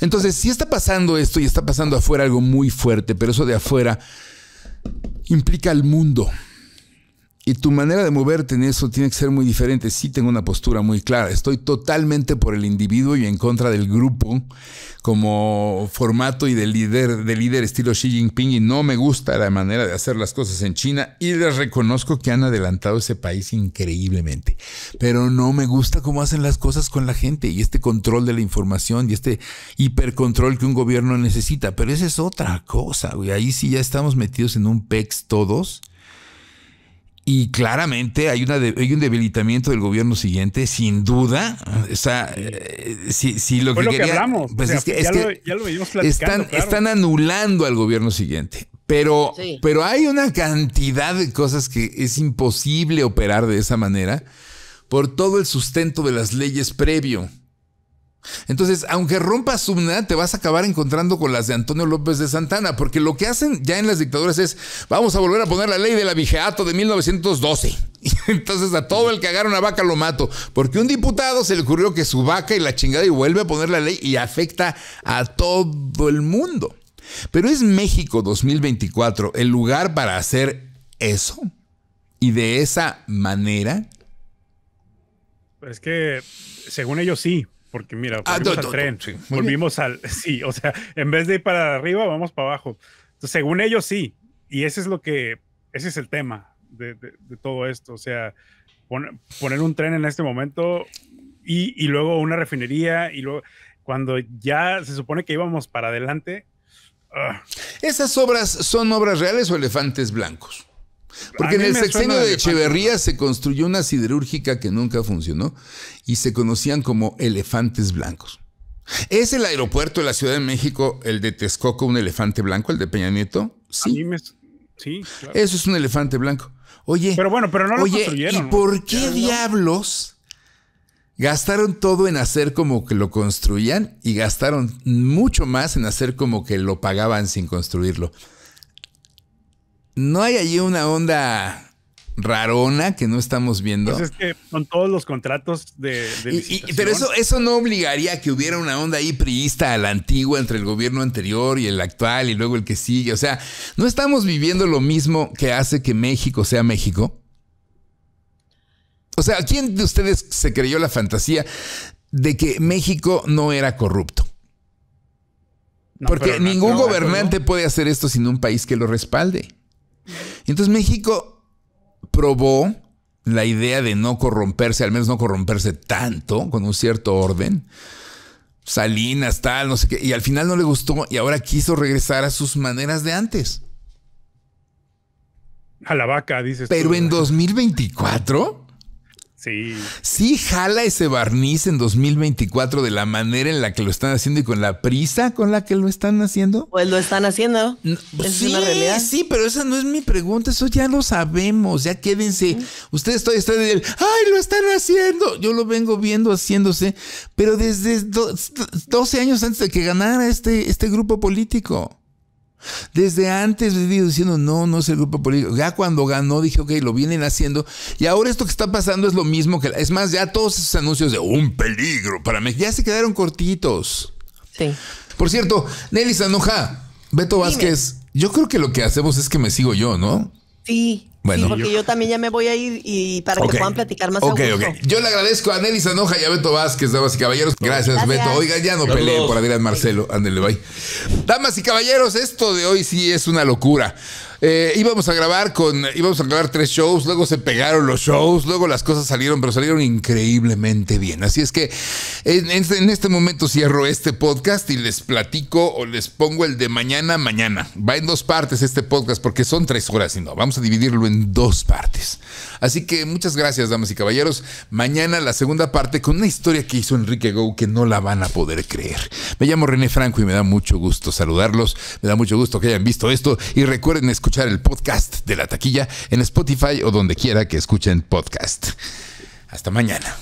Entonces, si está pasando esto y está pasando afuera algo muy fuerte, pero eso de afuera implica al mundo. Y tu manera de moverte en eso tiene que ser muy diferente. Sí tengo una postura muy clara. Estoy totalmente por el individuo y en contra del grupo como formato y de líder, de líder estilo Xi Jinping. Y no me gusta la manera de hacer las cosas en China. Y les reconozco que han adelantado ese país increíblemente. Pero no me gusta cómo hacen las cosas con la gente y este control de la información y este hipercontrol que un gobierno necesita. Pero esa es otra cosa. Ahí sí ya estamos metidos en un PEX todos y claramente hay, una hay un debilitamiento del gobierno siguiente, sin duda. O sea, eh, si, lo que, lo que hablamos. Pues es que, ya, lo, están, están anulando al gobierno siguiente. Pero, pero hay una cantidad de cosas que es imposible operar de esa manera por todo el sustento de las leyes previo. Entonces, aunque rompas SUMNA, te vas a acabar encontrando con las de Antonio López de Santana, porque lo que hacen ya en las dictaduras es, vamos a volver a poner la ley de la vigeato de 1912. entonces a todo el que agarra una vaca lo mato, porque un diputado se le ocurrió que su vaca y la chingada y vuelve a poner la ley y afecta a todo el mundo. Pero es México 2024 el lugar para hacer eso y de esa manera. Es que, según ellos sí, porque mira, ah, volvimos al tren, volvimos al, sí, o sea, en vez de ir para arriba, vamos para abajo. Entonces, según ellos, sí, y ese es lo que, ese es el tema de, todo esto, o sea, poner un tren en este momento y, y, luego una refinería y luego, cuando ya se supone que íbamos para adelante. Ah. ¿Esas obras son obras reales o elefantes blancos? Porque en el sexenio de Echeverría se construyó una siderúrgica que nunca funcionó y se conocían como elefantes blancos. ¿Es el aeropuerto de la Ciudad de México el de Texcoco un elefante blanco, el de Peña Nieto? Sí. sí Eso es un elefante blanco. Oye, pero bueno, pero no lo oye, ¿y por qué diablos gastaron todo en hacer como que lo construían y gastaron mucho más en hacer como que lo pagaban sin construirlo? ¿No hay allí una onda rarona que no estamos viendo? Pues es que con todos los contratos de... pero eso, eso no obligaría a que hubiera una onda ahí priista a la antigua entre el gobierno anterior y el actual y luego el que sigue. O sea, ¿no estamos viviendo lo mismo que hace que México sea México? O sea, ¿quién de ustedes se creyó la fantasía de que México no era corrupto? Porque ningún gobernante puede hacer esto sin un país que lo respalde. Y entonces México probó la idea de no corromperse, al menos no corromperse tanto, con un cierto orden. Salinas, tal, no sé qué. Y al final no le gustó y ahora quiso regresar a sus maneras de antes. A la vaca, dices. Pero en 2024 Sí. Sí jala ese barniz en 2024 de la manera en la que lo están haciendo y con la prisa con la que lo están haciendo. Pues lo están haciendo. sí, sí, pero esa no es mi pregunta, eso ya lo sabemos, ya quédense. Ustedes todavía están en el, ay, lo están haciendo. Yo lo vengo viendo haciéndose, pero desde 12 años antes de que ganara este, este grupo político. Desde antes he ido diciendo, no, no es el grupo político. Ya cuando ganó dije, ok, lo vienen haciendo. Y ahora esto que está pasando es lo mismo que... Es más, ya todos esos anuncios de un peligro para México ya se quedaron cortitos. Sí. Por cierto, Nelly Sanoja, Beto Vázquez, yo creo que lo que hacemos es que me sigo yo, ¿no? Sí. Bueno, porque yo, también ya me voy a ir y para que puedan platicar más. Ok, ok. Yo le agradezco a Nelly Sanoja y a Beto Vázquez, damas y caballeros. Gracias, Beto. Oiga, ya no peleen por Adrián Marcelo. Ándele, bye. Damas y caballeros, esto de hoy sí es una locura. Eh, íbamos a grabar con, íbamos a grabar tres shows, luego se pegaron los shows, luego las cosas salieron, pero salieron increíblemente bien. Así es que en, en, este momento cierro este podcast y les platico o les pongo el de mañana, mañana. Va en dos partes este podcast porque son tres horas y no, vamos a dividirlo en dos partes. Así que muchas gracias, damas y caballeros. Mañana la segunda parte con una historia que hizo Enrique Go que no la van a poder creer. Me llamo René Franco y me da mucho gusto saludarlos. Me da mucho gusto que hayan visto esto y recuerden escuchar escuchar el podcast de la taquilla en Spotify o donde quiera que escuchen podcast. Hasta mañana.